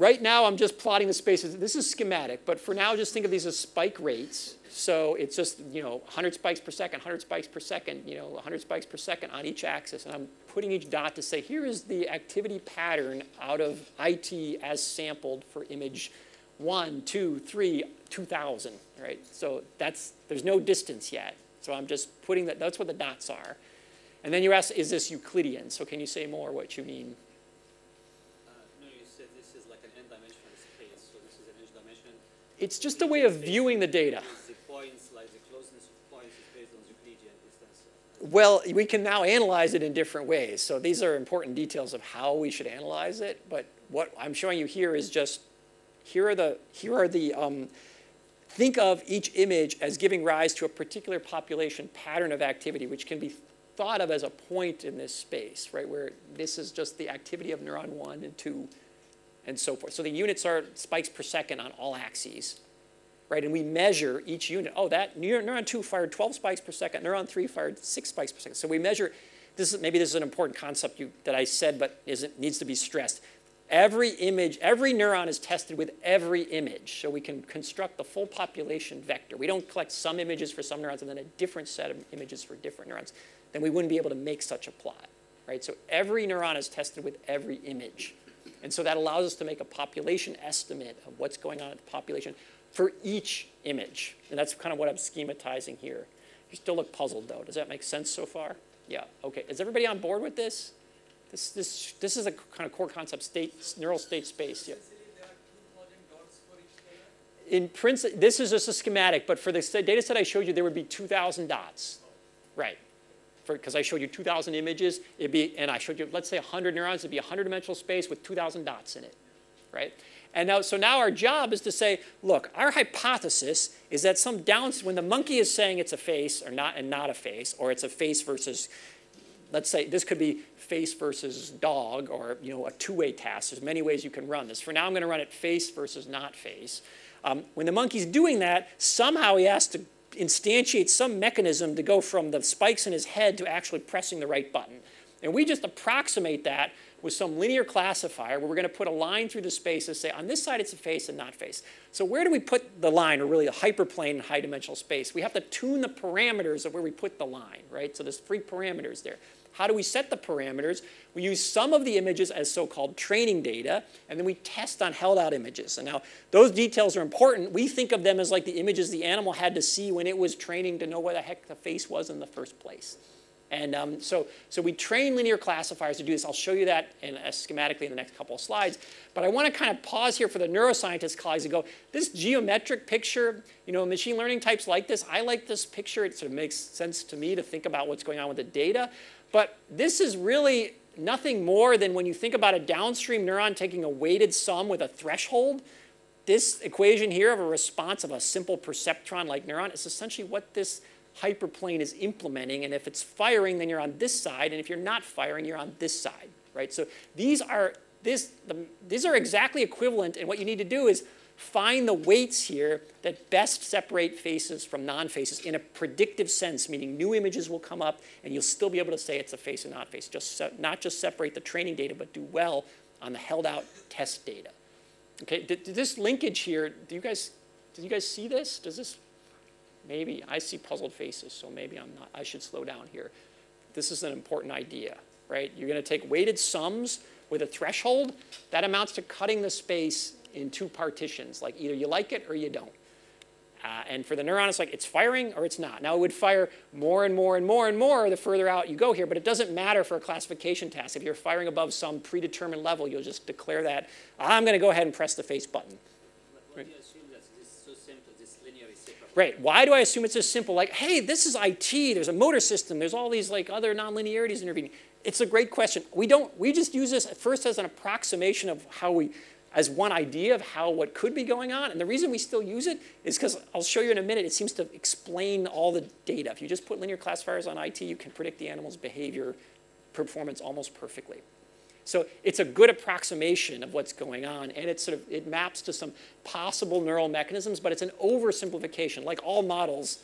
Right now, I'm just plotting the spaces. This is schematic, but for now, just think of these as spike rates. So it's just you know 100 spikes per second, 100 spikes per second, you know 100 spikes per second on each axis, and I'm putting each dot to say here is the activity pattern out of IT as sampled for image one, two, three, 2,000, right? So that's, there's no distance yet. So I'm just putting that, that's what the dots are. And then you ask, is this Euclidean? So can you say more what you mean? Uh, no, you said this is like an n-dimensional space, so this is an n-dimension. It's just a way of viewing the data. The points, like the closeness of points is based on Euclidean distance. Well, we can now analyze it in different ways. So these are important details of how we should analyze it. But what I'm showing you here is just, here are the, here are the, um, think of each image as giving rise to a particular population pattern of activity, which can be thought of as a point in this space, right, where this is just the activity of neuron one and two and so forth. So the units are spikes per second on all axes, right? And we measure each unit. Oh, that neuron two fired 12 spikes per second, neuron three fired six spikes per second. So we measure, this is, maybe this is an important concept you, that I said, but isn't, needs to be stressed. Every image, every neuron is tested with every image. So we can construct the full population vector. We don't collect some images for some neurons and then a different set of images for different neurons. Then we wouldn't be able to make such a plot, right? So every neuron is tested with every image. And so that allows us to make a population estimate of what's going on in the population for each image. And that's kind of what I'm schematizing here. You still look puzzled though. Does that make sense so far? Yeah, okay. Is everybody on board with this? This, this, this is a kind of core concept, state, neural state space. Yeah. Essentially, there are 2,000 dots for each layer. In principle, this is just a schematic, but for the data set I showed you, there would be 2,000 dots. Right. Because I showed you 2,000 images, it'd be, and I showed you, let's say 100 neurons, it'd be a 100 dimensional space with 2,000 dots in it. Right? And now, so now our job is to say, look, our hypothesis is that some down, when the monkey is saying it's a face or not, and not a face, or it's a face versus let's say this could be face versus dog or you know a two-way task. There's many ways you can run this. For now, I'm going to run it face versus not face. Um, when the monkey's doing that, somehow he has to instantiate some mechanism to go from the spikes in his head to actually pressing the right button. And we just approximate that with some linear classifier where we're going to put a line through the space and say on this side it's a face and not face. So where do we put the line, or really a hyperplane in high dimensional space? We have to tune the parameters of where we put the line, right? So there's three parameters there. How do we set the parameters? We use some of the images as so-called training data, and then we test on held-out images. And now those details are important. We think of them as like the images the animal had to see when it was training to know where the heck the face was in the first place. And um, so, so we train linear classifiers to do this. I'll show you that in, uh, schematically in the next couple of slides. But I want to kind of pause here for the neuroscientist colleagues and go, this geometric picture, you know, machine learning types like this, I like this picture. It sort of makes sense to me to think about what's going on with the data. But this is really nothing more than when you think about a downstream neuron taking a weighted sum with a threshold. This equation here of a response of a simple perceptron-like neuron is essentially what this hyperplane is implementing. And if it's firing, then you're on this side. And if you're not firing, you're on this side, right? So these are, this, the, these are exactly equivalent. And what you need to do is find the weights here that best separate faces from non-faces in a predictive sense, meaning new images will come up and you'll still be able to say it's a face or not face. Just not just separate the training data, but do well on the held out test data. Okay, did, did this linkage here, do you guys, did you guys see this? Does this, maybe, I see puzzled faces, so maybe I'm not, I should slow down here. This is an important idea, right? You're gonna take weighted sums with a threshold, that amounts to cutting the space in two partitions, like either you like it or you don't. Uh, and for the neuron, it's like it's firing or it's not. Now, it would fire more and more and more and more the further out you go here, but it doesn't matter for a classification task. If you're firing above some predetermined level, you'll just declare that, I'm going to go ahead and press the face button. But why do you assume that this is so simple, this linear is separate? Right. Why do I assume it's as simple? Like, hey, this is IT, there's a motor system, there's all these like other nonlinearities intervening. It's a great question. We don't, we just use this at first as an approximation of how we, as one idea of how what could be going on. And the reason we still use it is because I'll show you in a minute, it seems to explain all the data. If you just put linear classifiers on IT, you can predict the animal's behavior performance almost perfectly. So it's a good approximation of what's going on, and it sort of it maps to some possible neural mechanisms, but it's an oversimplification. Like all models,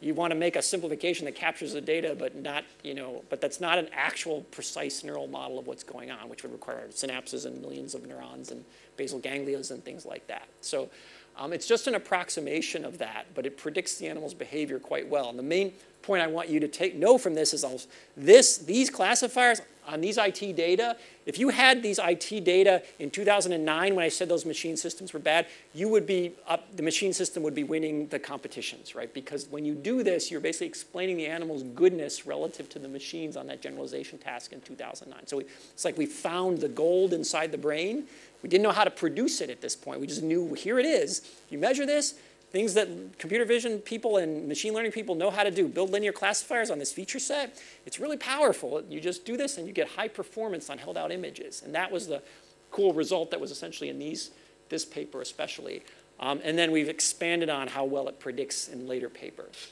you want to make a simplification that captures the data, but not, you know, but that's not an actual precise neural model of what's going on, which would require synapses and millions of neurons and basal ganglias and things like that. So um, it's just an approximation of that, but it predicts the animal's behavior quite well. And the main point I want you to take know from this is I'll, this, these classifiers, on these IT data, if you had these IT data in 2009 when I said those machine systems were bad, you would be up, the machine system would be winning the competitions, right? Because when you do this, you're basically explaining the animal's goodness relative to the machines on that generalization task in 2009. So we, it's like we found the gold inside the brain. We didn't know how to produce it at this point. We just knew here it is. You measure this, things that computer vision people and machine learning people know how to do, build linear classifiers on this feature set. It's really powerful. You just do this and you get high performance on held out images. And that was the cool result that was essentially in these, this paper especially. Um, and then we've expanded on how well it predicts in later papers.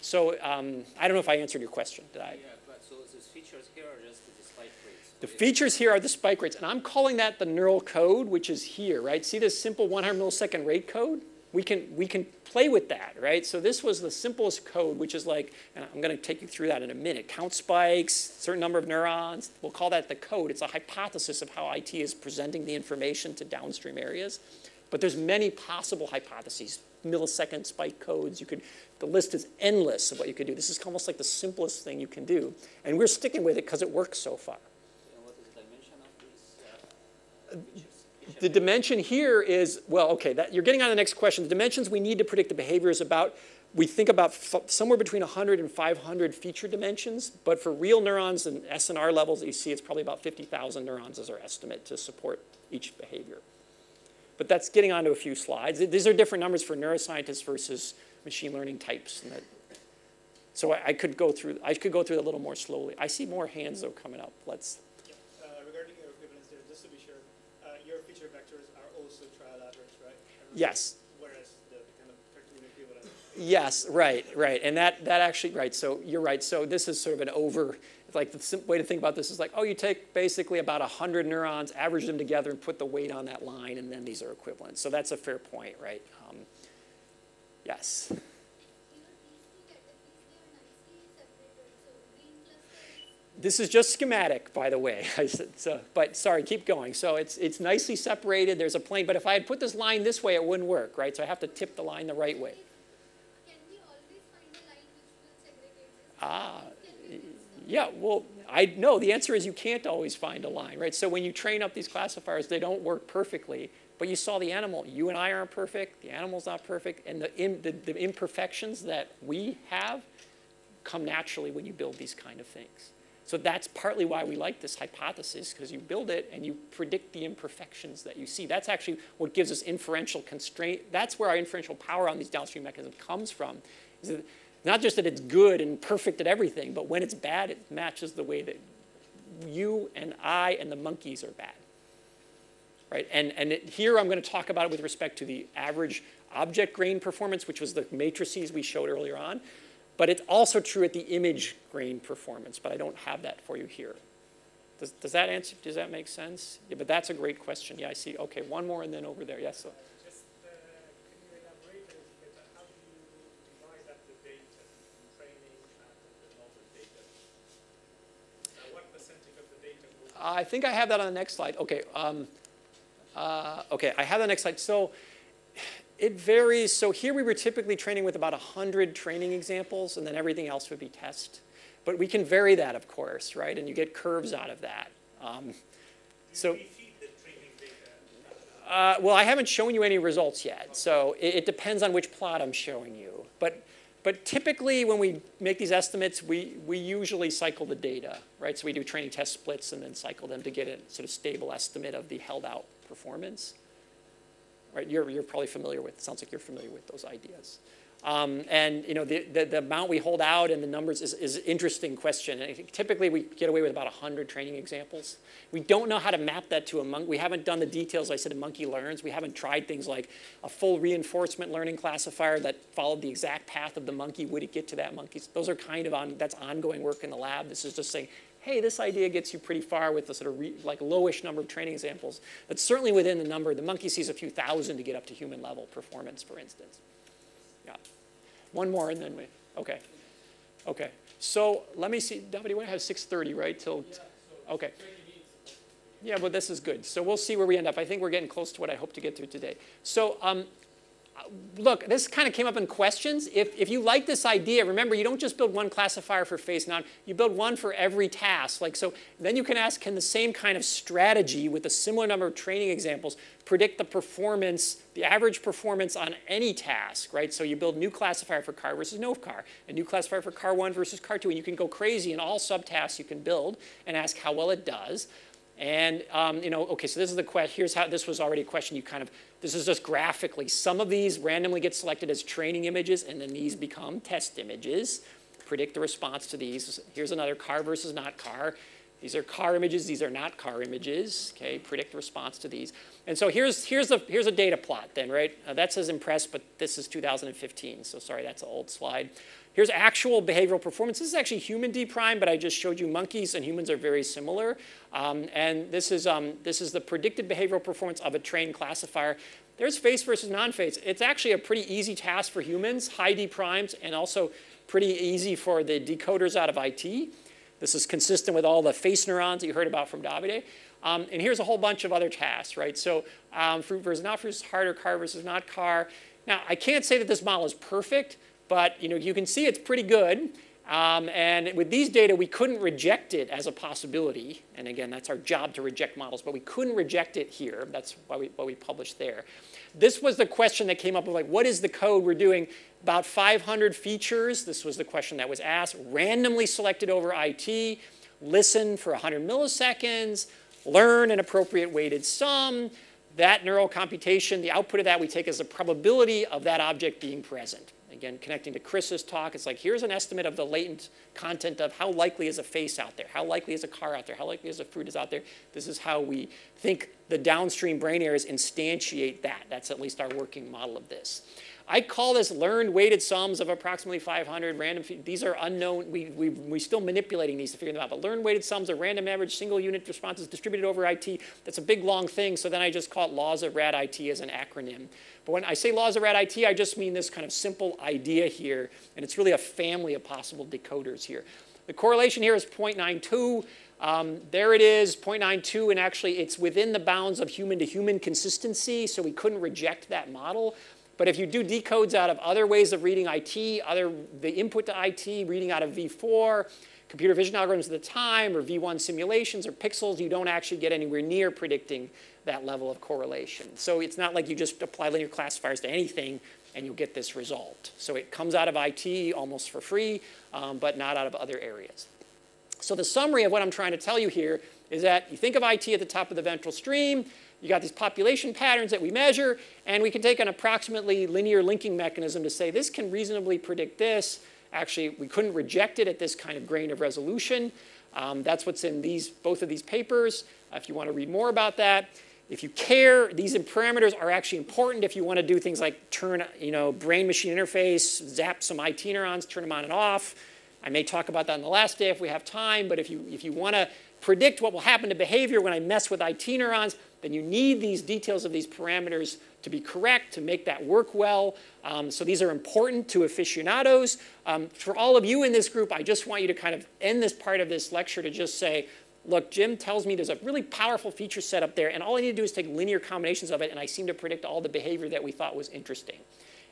So um, I don't know if I answered your question, did I? Yeah, but so these features here are just the spike rates. The features here are the spike rates, and I'm calling that the neural code, which is here, right? See this simple 100 millisecond rate code? We can, we can play with that, right? So this was the simplest code, which is like, and I'm going to take you through that in a minute. Count spikes, certain number of neurons. We'll call that the code. It's a hypothesis of how IT is presenting the information to downstream areas. But there's many possible hypotheses, millisecond spike codes. You could, the list is endless of what you could do. This is almost like the simplest thing you can do. And we're sticking with it because it works so far. And what is the dimension of these uh, features? The dimension here is, well, okay, that, you're getting on the next question. The dimensions we need to predict the behavior is about, we think about somewhere between 100 and 500 feature dimensions, but for real neurons and SNR levels that you see, it's probably about 50,000 neurons as our estimate to support each behavior. But that's getting onto a few slides. These are different numbers for neuroscientists versus machine learning types. That, so I, I could go through, I could go through a little more slowly. I see more hands though coming up. Let's, Yeah, uh, regarding your equivalence there, just to be sure, uh, your feature vectors are also trial average, right? Yes, Whereas the kind of cartoon equivalent. Yes, right, right. And that, that actually, right, so you're right. So this is sort of an over, like the simple way to think about this is like, oh, you take basically about 100 neurons, average them together, and put the weight on that line, and then these are equivalent. So that's a fair point, right? Um, yes. This is just schematic, by the way. Said, so, but sorry, keep going. So it's, it's nicely separated. There's a plane, but if I had put this line this way, it wouldn't work, right? So I have to tip the line the right way. Can we always find a line which will segregate? Ah? Yeah, well, I know the answer is you can't always find a line, right? So when you train up these classifiers, they don't work perfectly. But you saw the animal. You and I aren't perfect. The animal's not perfect, and the, im- the, the imperfections that we have come naturally when you build these kind of things. So that's partly why we like this hypothesis, because you build it and you predict the imperfections that you see. That's actually what gives us inferential constraint. That's where our inferential power on these downstream mechanisms comes from. Not just that it's good and perfect at everything, but when it's bad, it matches the way that you and I and the monkeys are bad. Right? And, and it, here I'm going to talk about it with respect to the average object grain performance, which was the matrices we showed earlier on. But it's also true at the image grain performance, but I don't have that for you here. Does, does that answer, does that make sense? Yeah, but that's a great question. Yeah, I see. Okay, one more and then over there. Yes. so- uh, can you elaborate a little bit on how do you divide up the data between training and the normal data? Uh, what percentage of the data goes? I think I have that on the next slide. Okay. Um, uh, okay, I have the next slide. So it varies. So here we were typically training with about 100 training examples, and then everything else would be test. But we can vary that, of course, right? And you get curves out of that. Um, so, feed the training data? uh, well, I haven't shown you any results yet. So it, it depends on which plot I'm showing you. But, but typically, when we make these estimates, we, we usually cycle the data, right? So we do training test splits and then cycle them to get a sort of stable estimate of the held out performance. Right? You're, you're probably familiar with, sounds like you're familiar with those ideas. Um, and you know the, the, the amount we hold out and the numbers is, is an interesting question. And typically we get away with about 100 training examples. We don't know how to map that to a monkey. We haven't done the details I said a monkey learns. We haven't tried things like a full reinforcement learning classifier that followed the exact path of the monkey. Would it get to that monkey? Those are kind of on, that's ongoing work in the lab. This is just saying, hey, this idea gets you pretty far with the sort of re, like lowish number of training examples. but certainly within the number. The monkey sees a few thousand to get up to human level performance, for instance. Yeah. One more and then we, okay. Okay. So let me see, David, we have 6.30, right, till, okay. Yeah, well, this is good. So we'll see where we end up. I think we're getting close to what I hope to get through today. So um, look, this kind of came up in questions. If, if you like this idea, remember, you don't just build one classifier for face and on, you build one for every task. Like, so then you can ask, can the same kind of strategy with a similar number of training examples predict the performance, the average performance on any task, right? So you build a new classifier for car versus no car, a new classifier for car one versus car two, and you can go crazy in all subtasks you can build and ask how well it does. And, um, you know, okay, so this is the question, here's how, this was already a question you kind of, this is just graphically. Some of these randomly get selected as training images, and then these become test images. Predict the response to these. Here's another car versus not car. These are car images, these are not car images, okay? Predict the response to these. And so here's, here's, a, here's a data plot then, right? Uh, that says impressed, but this is 2015, so sorry, that's an old slide. Here's actual behavioral performance. This is actually human D prime, but I just showed you monkeys and humans are very similar. Um, and this is, um, this is the predicted behavioral performance of a trained classifier. There's face versus non-face. It's actually a pretty easy task for humans, high D primes, and also pretty easy for the decoders out of IT. This is consistent with all the face neurons that you heard about from Davide. Um, and here's a whole bunch of other tasks, right? So um, fruit versus not fruit, harder car versus not car. Now, I can't say that this model is perfect, but you know, you can see it's pretty good. Um, and with these data, we couldn't reject it as a possibility. And again, that's our job to reject models, but we couldn't reject it here. That's why we, why we published there. This was the question that came up of like, what is the code we're doing? About 500 features. This was the question that was asked. Randomly selected over IT. Listen for 100 milliseconds. Learn an appropriate weighted sum. That neural computation, the output of that we take as the probability of that object being present. Again, connecting to Chris's talk, it's like here's an estimate of the latent content of how likely is a face out there, how likely is a car out there, how likely is a fruit is out there. This is how we think the downstream brain areas instantiate that. That's at least our working model of this. I call this learned weighted sums of approximately 500 random. These are unknown. We, we, we're still manipulating these to figure them out. But learned weighted sums are random average single unit responses distributed over IT. That's a big long thing. So then I just call it LaWS of RAD IT as an acronym. But when I say LaWS of RAD IT, I just mean this kind of simple idea here. And it's really a family of possible decoders here. The correlation here is 0.92. Um, there it is, 0.92, and actually it's within the bounds of human-to-human -human consistency, so we couldn't reject that model. But if you do decodes out of other ways of reading IT, other the input to IT, reading out of V4, computer vision algorithms at the time, or V1 simulations or pixels, you don't actually get anywhere near predicting that level of correlation. So it's not like you just apply linear classifiers to anything and you'll get this result. So it comes out of IT almost for free, um, but not out of other areas. So the summary of what I'm trying to tell you here is that you think of IT at the top of the ventral stream, you got these population patterns that we measure, and we can take an approximately linear linking mechanism to say this can reasonably predict this. Actually, we couldn't reject it at this kind of grain of resolution. Um, that's what's in these, both of these papers, uh, if you want to read more about that. If you care, these parameters are actually important if you want to do things like turn, you know, brain-machine interface, zap some IT neurons, turn them on and off. I may talk about that on the last day if we have time, but if you, if you want to predict what will happen to behavior when I mess with IT neurons, then you need these details of these parameters to be correct, to make that work well. Um, so these are important to aficionados. Um, for all of you in this group, I just want you to kind of end this part of this lecture to just say, look, Jim tells me there's a really powerful feature set up there, and all I need to do is take linear combinations of it, and I seem to predict all the behavior that we thought was interesting.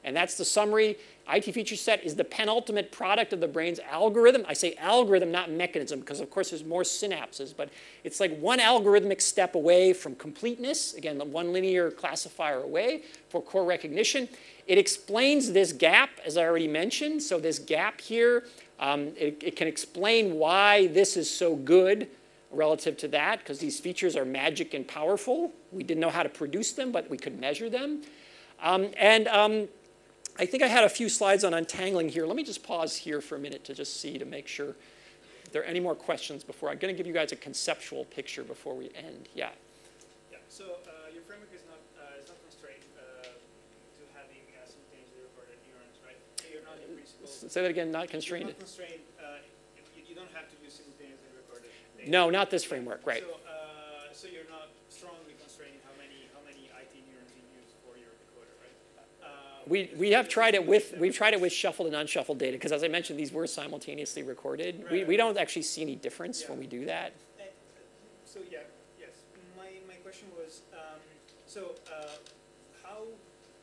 And that's the summary. IT feature set is the penultimate product of the brain's algorithm. I say algorithm, not mechanism, because of course there's more synapses, but it's like one algorithmic step away from completeness, again, one linear classifier away for core recognition. It explains this gap, as I already mentioned. So this gap here, um, it, it can explain why this is so good relative to that, because these features are magic and powerful. We didn't know how to produce them, but we could measure them. Um, and um, I think I had a few slides on untangling here. Let me just pause here for a minute to just see to make sure if there are any more questions before. I'm going to give you guys a conceptual picture before we end. Yeah. Yeah. So uh, your framework is not uh, is not constrained uh, to having uh, simultaneously recorded neurons, right? So you're not in principle. Say that again. Not constrained. You're not constrained. Uh, you, you don't have to use simultaneously recorded. Data. No, not this framework. Right. So, uh, so you're not We, we have tried it with we've tried it with shuffled and unshuffled data because as I mentioned these were simultaneously recorded. We, we don't actually see any difference when we do that. So yeah, yes. My, my question was, um, so uh, how,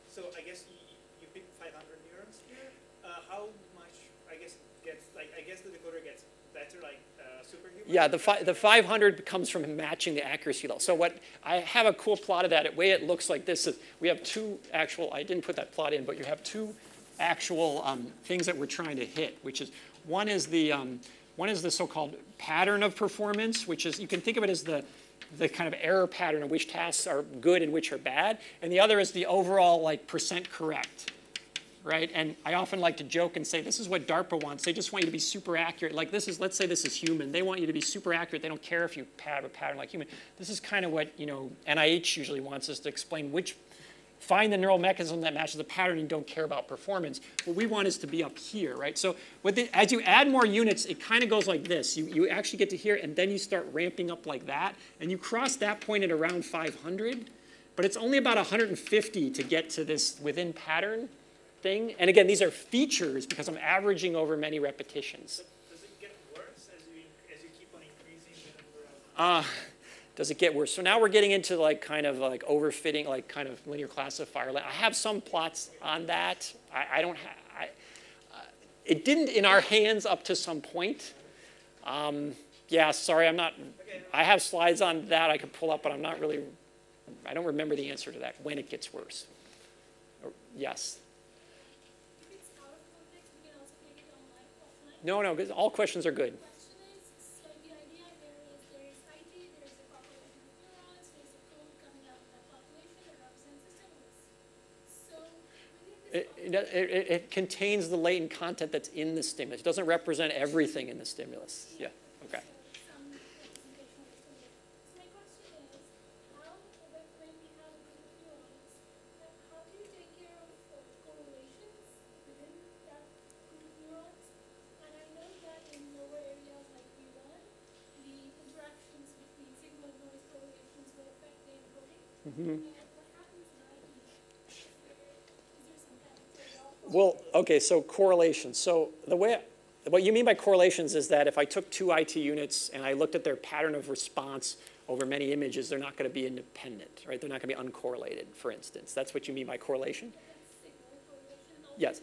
so I guess you, you picked five hundred neurons here, uh, how much, I guess, gets, like, I guess the decoder gets better, like, uh, superhuman? Yeah, the, fi- the 500 comes from matching the accuracy level. So what, I have a cool plot of that. The way it looks like this is, we have two actual, I didn't put that plot in, but you have two actual um, things that we're trying to hit, which is, one is the, um, one is the so-called pattern of performance, which is, you can think of it as the, the kind of error pattern of which tasks are good and which are bad. And the other is the overall like percent correct right? And I often like to joke and say, this is what DARPA wants. They just want you to be super accurate. Like this is, let's say this is human. They want you to be super accurate. They don't care if you have a pattern like human. This is kind of what, you know, NIH usually wants us to explain which, find the neural mechanism that matches the pattern and don't care about performance. What we want is to be up here, right? So the, as you add more units, it kind of goes like this. You, you actually get to here, and then you start ramping up like that. And you cross that point at around 500. But it's only about 150 to get to this within pattern thing. And again, these are features because I'm averaging over many repetitions. Does it get worse as you, as you keep on increasing the number of? Uh, does it get worse? So now we're getting into like kind of like overfitting, like kind of linear classifier. I have some plots on that. I, I don't have, I, uh, it didn't in our hands up to some point. Um, yeah, sorry, I'm not, I have slides on that I could pull up, but I'm not really, I don't remember the answer to that, when it gets worse. Or- Yes. No, a stimulus. So within this It, it, it, it contains the latent content that's in the stimulus. It doesn't represent everything in the stimulus. Yeah, okay. some representation of the stimulus. So my question is, how, when, when we have a group of neurons, uh, how do you take care of uh, correlations within that group of neurons? And I know that in lower areas like V1, the interactions between signal and noise correlations will affect the encoding. And what happens in IT? Is there, is there some kind of trade-off? Well, okay, so correlations. So the way, what you mean by correlations is that if I took two IT units and I looked at their pattern of response over many images, they're not going to be independent, right? They're not going to be uncorrelated, for instance. That's what you mean by correlation? Yes.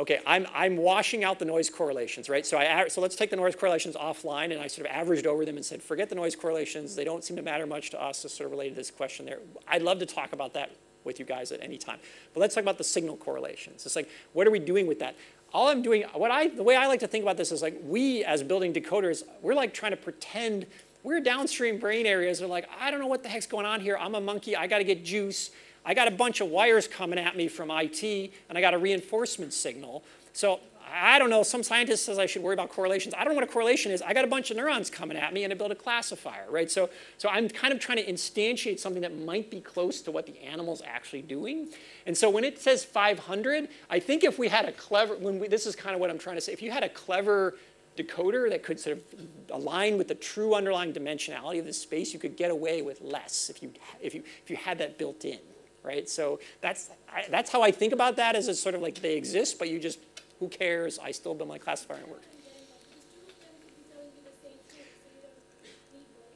Okay, I'm, I'm washing out the noise correlations, right? So I, so let's take the noise correlations offline, and I sort of averaged over them and said, forget the noise correlations. They don't seem to matter much to us. It's sort of related to this question there. I'd love to talk about that with you guys at any time. But let's talk about the signal correlations. It's like, what are we doing with that? All I'm doing, what I, the way I like to think about this is like, we as building decoders, we're like trying to pretend we're downstream brain areas are like, I don't know what the heck's going on here. I'm a monkey. I got to get juice. I got a bunch of wires coming at me from IT, and I got a reinforcement signal. So I don't know. Some scientist says I should worry about correlations. I don't know what a correlation is. I got a bunch of neurons coming at me, and I build a classifier, right? So, so I'm kind of trying to instantiate something that might be close to what the animal's actually doing. And so when it says 500, I think if we had a clever, when we, this is kind of what I'm trying to say, if you had a clever decoder that could sort of align with the true underlying dimensionality of the space, you could get away with less if you, if you, if you had that built in, right? So that's, I, that's how I think about that as a sort of like they exist, but you just, who cares? I still build my classifier and it works.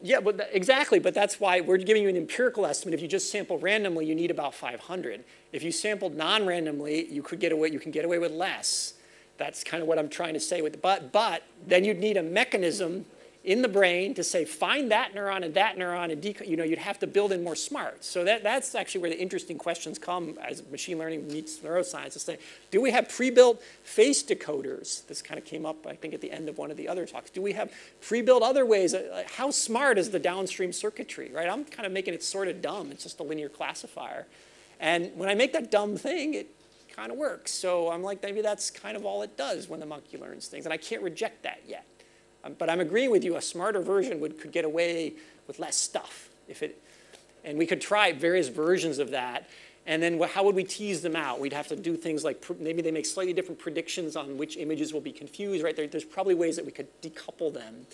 Yeah, but exactly, but that's why we're giving you an empirical estimate. If you just sample randomly, you need about 500. If you sampled non-randomly, you could get away, you can get away with less. That's kind of what I'm trying to say with, but, but then you'd need a mechanism in the brain to say, find that neuron and that neuron and, you know, you'd have to build in more smarts. So that, that's actually where the interesting questions come as machine learning meets neuroscience to say, do we have pre-built face decoders? This kind of came up, I think, at the end of one of the other talks. Do we have pre-built other ways? Uh, How smart is the downstream circuitry, right? I'm kind of making it sort of dumb. It's just a linear classifier. And when I make that dumb thing, it kind of works. So I'm like, maybe that's kind of all it does when the monkey learns things. And I can't reject that yet. Um, but I'm agreeing with you, a smarter version would, could get away with less stuff. If it, and we could try various versions of that. And then how would we tease them out? We'd have to do things like maybe they make slightly different predictions on which images will be confused, right? There, there's probably ways that we could decouple them.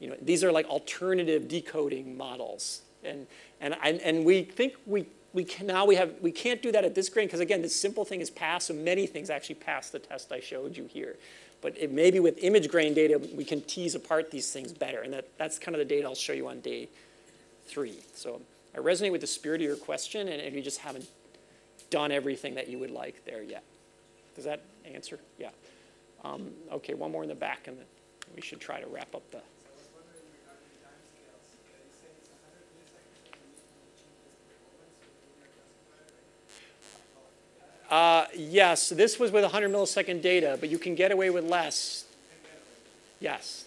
You know, these are like alternative decoding models. And, and, and, and we think we, we can now we have we can't do that at this grain because again this simple thing is passed so many things actually pass the test I showed you here but it, maybe with image grain data we can tease apart these things better and that, that's kind of the data I'll show you on day three so I resonate with the spirit of your question and, and you just haven't done everything that you would like there yet Does that answer? Yeah. Um, okay, one more in the back, and then we should try to wrap up the. So I was wondering regarding the timescales, uh, you said it's hundred milliseconds and you need to achieve this performance with linear classifier, right? Uh, yes, this was with 100 millisecond data, but you can get away with less. Yes.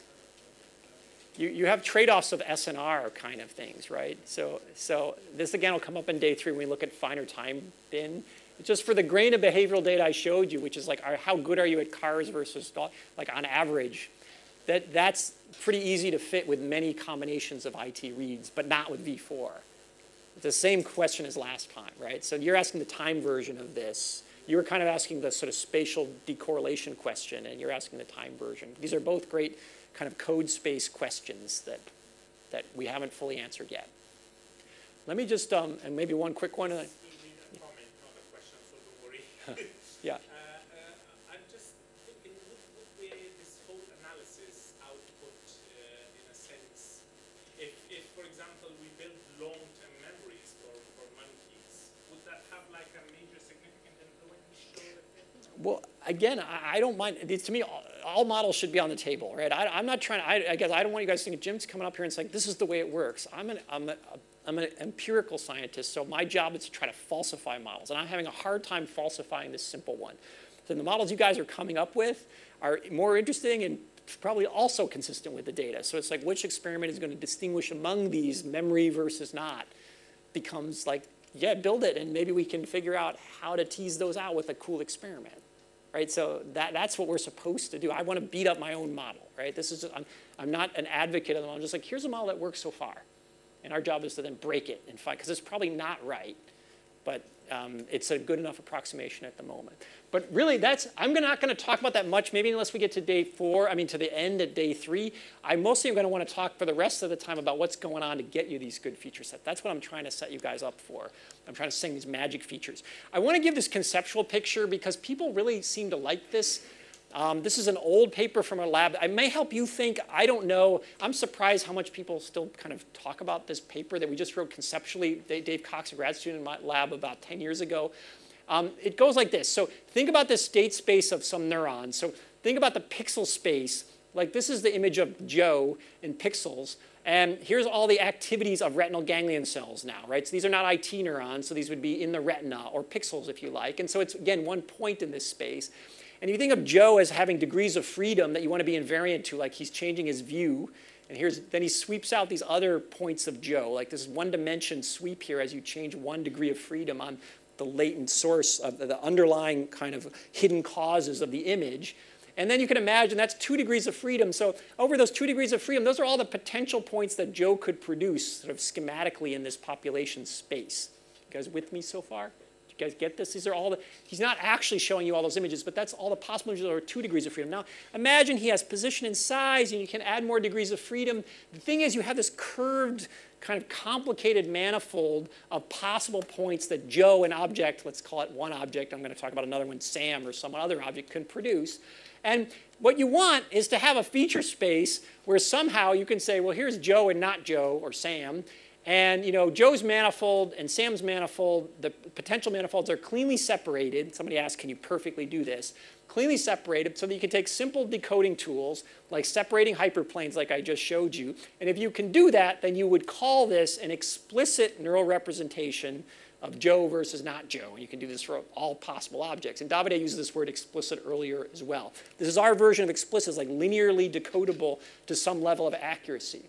You, you have trade-offs of SNR kind of things, right? So, so this again will come up in day three when we look at finer time bin. Just for the grain of behavioral data I showed you, which is like how good are you at cars versus like on average. That, that's pretty easy to fit with many combinations of IT reads, but not with V4. The same question as last time, right? So you're asking the time version of this. You were kind of asking the sort of spatial decorrelation question, and you're asking the time version. These are both great kind of code space questions that, that we haven't fully answered yet. Let me just, um, and maybe one quick one. uh, Still need a comment, not a question, so don't worry. Yeah. Uh, uh, I'm just thinking, would, would we, this whole analysis output, uh, in a sense, if, if, for example, we build long-term memories for, for monkeys, would that have like a major significant influence, show that Well, again, I, I don't mind. To me, all, all models should be on the table, right? I, I'm not trying. I, I guess I don't want you guys to think Jim's coming up here and saying this is the way it works. I'm an I'm a, I'm an empirical scientist, so my job is to try to falsify models, and I'm having a hard time falsifying this simple one. So the models you guys are coming up with are more interesting and probably also consistent with the data. So it's like which experiment is going to distinguish among these memory versus not becomes like yeah, build it, and maybe we can figure out how to tease those out with a cool experiment right? So that, that's what we're supposed to do. I want to beat up my own model, right? This is, just, I'm, I'm not an advocate of the model. I'm just like, here's a model that works so far. And our job is to then break it and find, because it's probably not right, but um, it's a good enough approximation at the moment. But really, that's, I'm not going to talk about that much, maybe unless we get to day four, I mean, to the end at day three. I mostly am going to want to talk for the rest of the time about what's going on to get you these good feature sets. That's what I'm trying to set you guys up for. I'm trying to sing these magic features. I want to give this conceptual picture because people really seem to like this. Um, this is an old paper from a lab. I may help you think. I don't know. I'm surprised how much people still kind of talk about this paper that we just wrote conceptually. Dave Cox, a grad student in my lab about 10 years ago. Um, it goes like this. So think about the state space of some neurons. So think about the pixel space. Like this is the image of Joe in pixels. And here's all the activities of retinal ganglion cells now, right? So these are not IT neurons, so these would be in the retina or pixels if you like. And so it's, again, one point in this space. And you think of Joe as having degrees of freedom that you want to be invariant to, like he's changing his view, and here's, then he sweeps out these other points of Joe, like this one dimension sweep here as you change one degree of freedom on the latent source of the underlying kind of hidden causes of the image. And then you can imagine that's two degrees of freedom. So over those two degrees of freedom, those are all the potential points that Joe could produce sort of schematically in this population space. You guys with me so far? You guys get this? These are all the, he's not actually showing you all those images, but that's all the possible images are two degrees of freedom. Now, imagine he has position and size, and you can add more degrees of freedom. The thing is, you have this curved, kind of complicated manifold of possible points that Joe, an object, let's call it one object, I'm going to talk about another one, Sam, or some other object, can produce. And what you want is to have a feature space where somehow you can say, well, here's Joe and not Joe, or Sam, and you know, Joe's manifold and Sam's manifold, the potential manifolds are cleanly separated. Somebody asked, can you perfectly do this? Cleanly separated so that you can take simple decoding tools like separating hyperplanes like I just showed you. And if you can do that, then you would call this an explicit neural representation of Joe versus not Joe. And you can do this for all possible objects. And Davide uses this word explicit earlier as well. This is our version of explicit, like linearly decodable to some level of accuracy.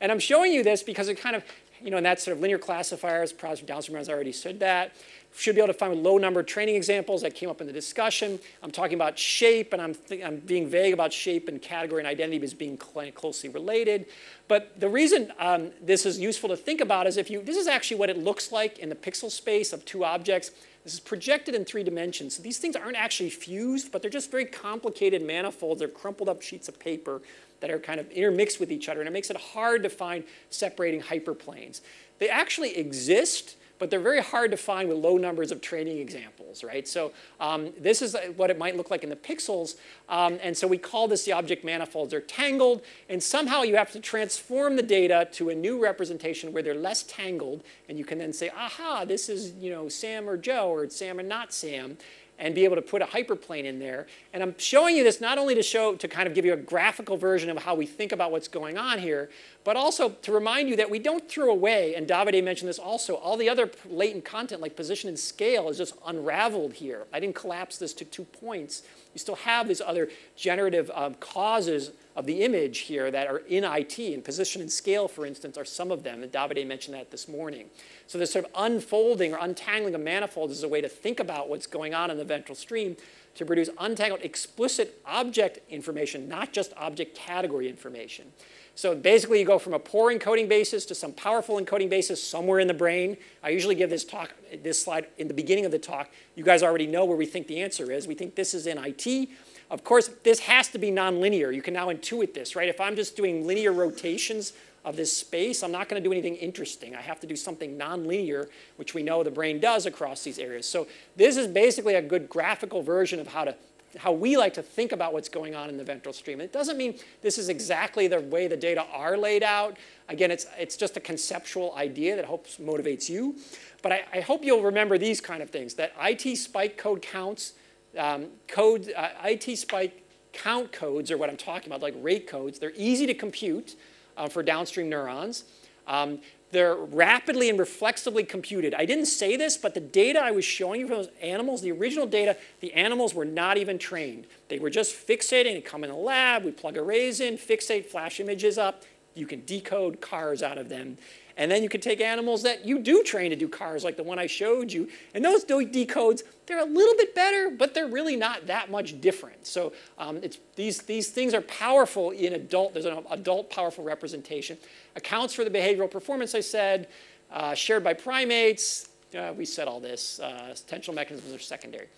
And I'm showing you this because it kind of you know, and that sort of linear classifiers, positive downstream has already said that. Should be able to find low number training examples that came up in the discussion. I'm talking about shape, and I'm, I'm being vague about shape and category and identity as being cl closely related. But the reason um, this is useful to think about is if you, this is actually what it looks like in the pixel space of two objects. This is projected in three dimensions. So these things aren't actually fused, but they're just very complicated manifolds. They're crumpled up sheets of paper that are kind of intermixed with each other, and it makes it hard to find separating hyperplanes. They actually exist, but they're very hard to find with low numbers of training examples, right? So um, this is what it might look like in the pixels, um, and so we call this the object manifolds. They're tangled, and somehow you have to transform the data to a new representation where they're less tangled, and you can then say, aha, this is you know Sam or Joe, or it's Sam and not Sam. And be able to put a hyperplane in there. And I'm showing you this not only to show, to kind of give you a graphical version of how we think about what's going on here, but also to remind you that we don't throw away, and Davide mentioned this also, all the other latent content like position and scale is just unraveled here. I didn't collapse this to two points. You still have these other generative um, causes of the image here that are in IT, and position and scale, for instance, are some of them, and Davide mentioned that this morning. So this sort of unfolding or untangling of manifolds is a way to think about what's going on in the ventral stream to produce untangled explicit object information, not just object category information. So basically, you go from a poor encoding basis to some powerful encoding basis somewhere in the brain. I usually give this talk, this slide in the beginning of the talk. You guys already know where we think the answer is. We think this is in IT. Of course, this has to be nonlinear. You can now intuit this, right? If I'm just doing linear rotations of this space, I'm not going to do anything interesting. I have to do something nonlinear, which we know the brain does across these areas. So this is basically a good graphical version of how to how we like to think about what's going on in the ventral stream. It doesn't mean this is exactly the way the data are laid out. Again, it's, it's just a conceptual idea that hopes motivates you. But I, I hope you'll remember these kind of things, that IT spike code counts, um, code, uh, IT spike count codes are what I'm talking about, like rate codes. They're easy to compute uh, for downstream neurons. Um, they're rapidly and reflexively computed. I didn't say this, but the data I was showing you from those animals, the original data, the animals were not even trained. They were just fixating They come in the lab, we plug arrays in, fixate, flash images up. You can decode cars out of them. And then you can take animals that you do train to do cars, like the one I showed you, and those decodes, they're a little bit better, but they're really not that much different. So um, these, these things are powerful in adult, there's an adult powerful representation. Accounts for the behavioral performance, I said, uh, shared by primates, uh, we said all this, uh, potential mechanisms are secondary.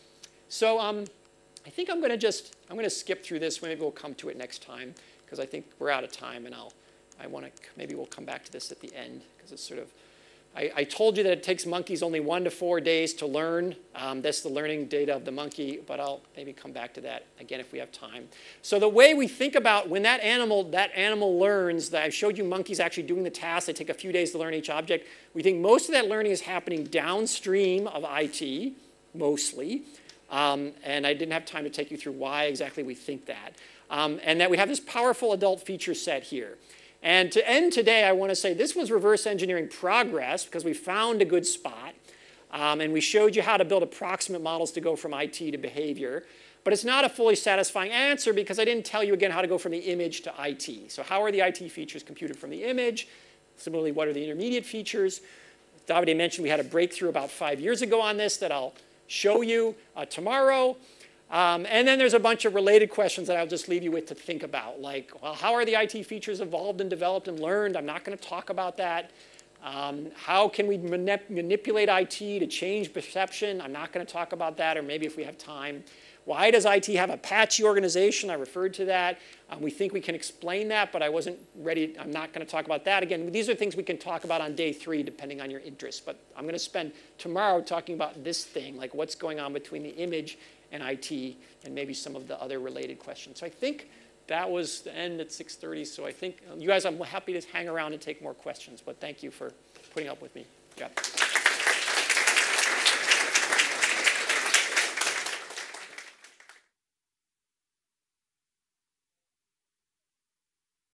So um, I think I'm gonna just, I'm gonna skip through this, maybe we'll come to it next time, because I think we're out of time and I'll I want to, maybe we'll come back to this at the end because it's sort of, I, I, told you that it takes monkeys only one to four days to learn. Um, that's the learning data of the monkey, but I'll maybe come back to that again if we have time. So the way we think about when that animal, that animal learns, that I showed you monkeys actually doing the task, they take a few days to learn each object. We think most of that learning is happening downstream of IT, mostly. Um, and I didn't have time to take you through why exactly we think that. Um, and that we have this powerful adult feature set here. And to end today, I want to say this was reverse engineering progress because we found a good spot. Um, and we showed you how to build approximate models to go from IT to behavior. But it's not a fully satisfying answer because I didn't tell you again how to go from the image to IT. So how are the IT features computed from the image? Similarly, what are the intermediate features? Davide mentioned we had a breakthrough about five years ago on this that I'll show you uh, tomorrow. Um, and then there's a bunch of related questions that I'll just leave you with to think about, like, well, how are the IT features evolved and developed and learned? I'm not going to talk about that. Um, how can we manip manipulate IT to change perception? I'm not going to talk about that, or maybe if we have time. Why does IT have a patchy organization? I referred to that. Um, we think we can explain that, but I wasn't ready. I'm not going to talk about that. Again, these are things we can talk about on day three, depending on your interest. But I'm going to spend tomorrow talking about this thing, like what's going on between the image and IT, and maybe some of the other related questions. So I think that was the end at 6.30. So I think, um, you guys, I'm happy to hang around and take more questions, but thank you for putting up with me. Yeah.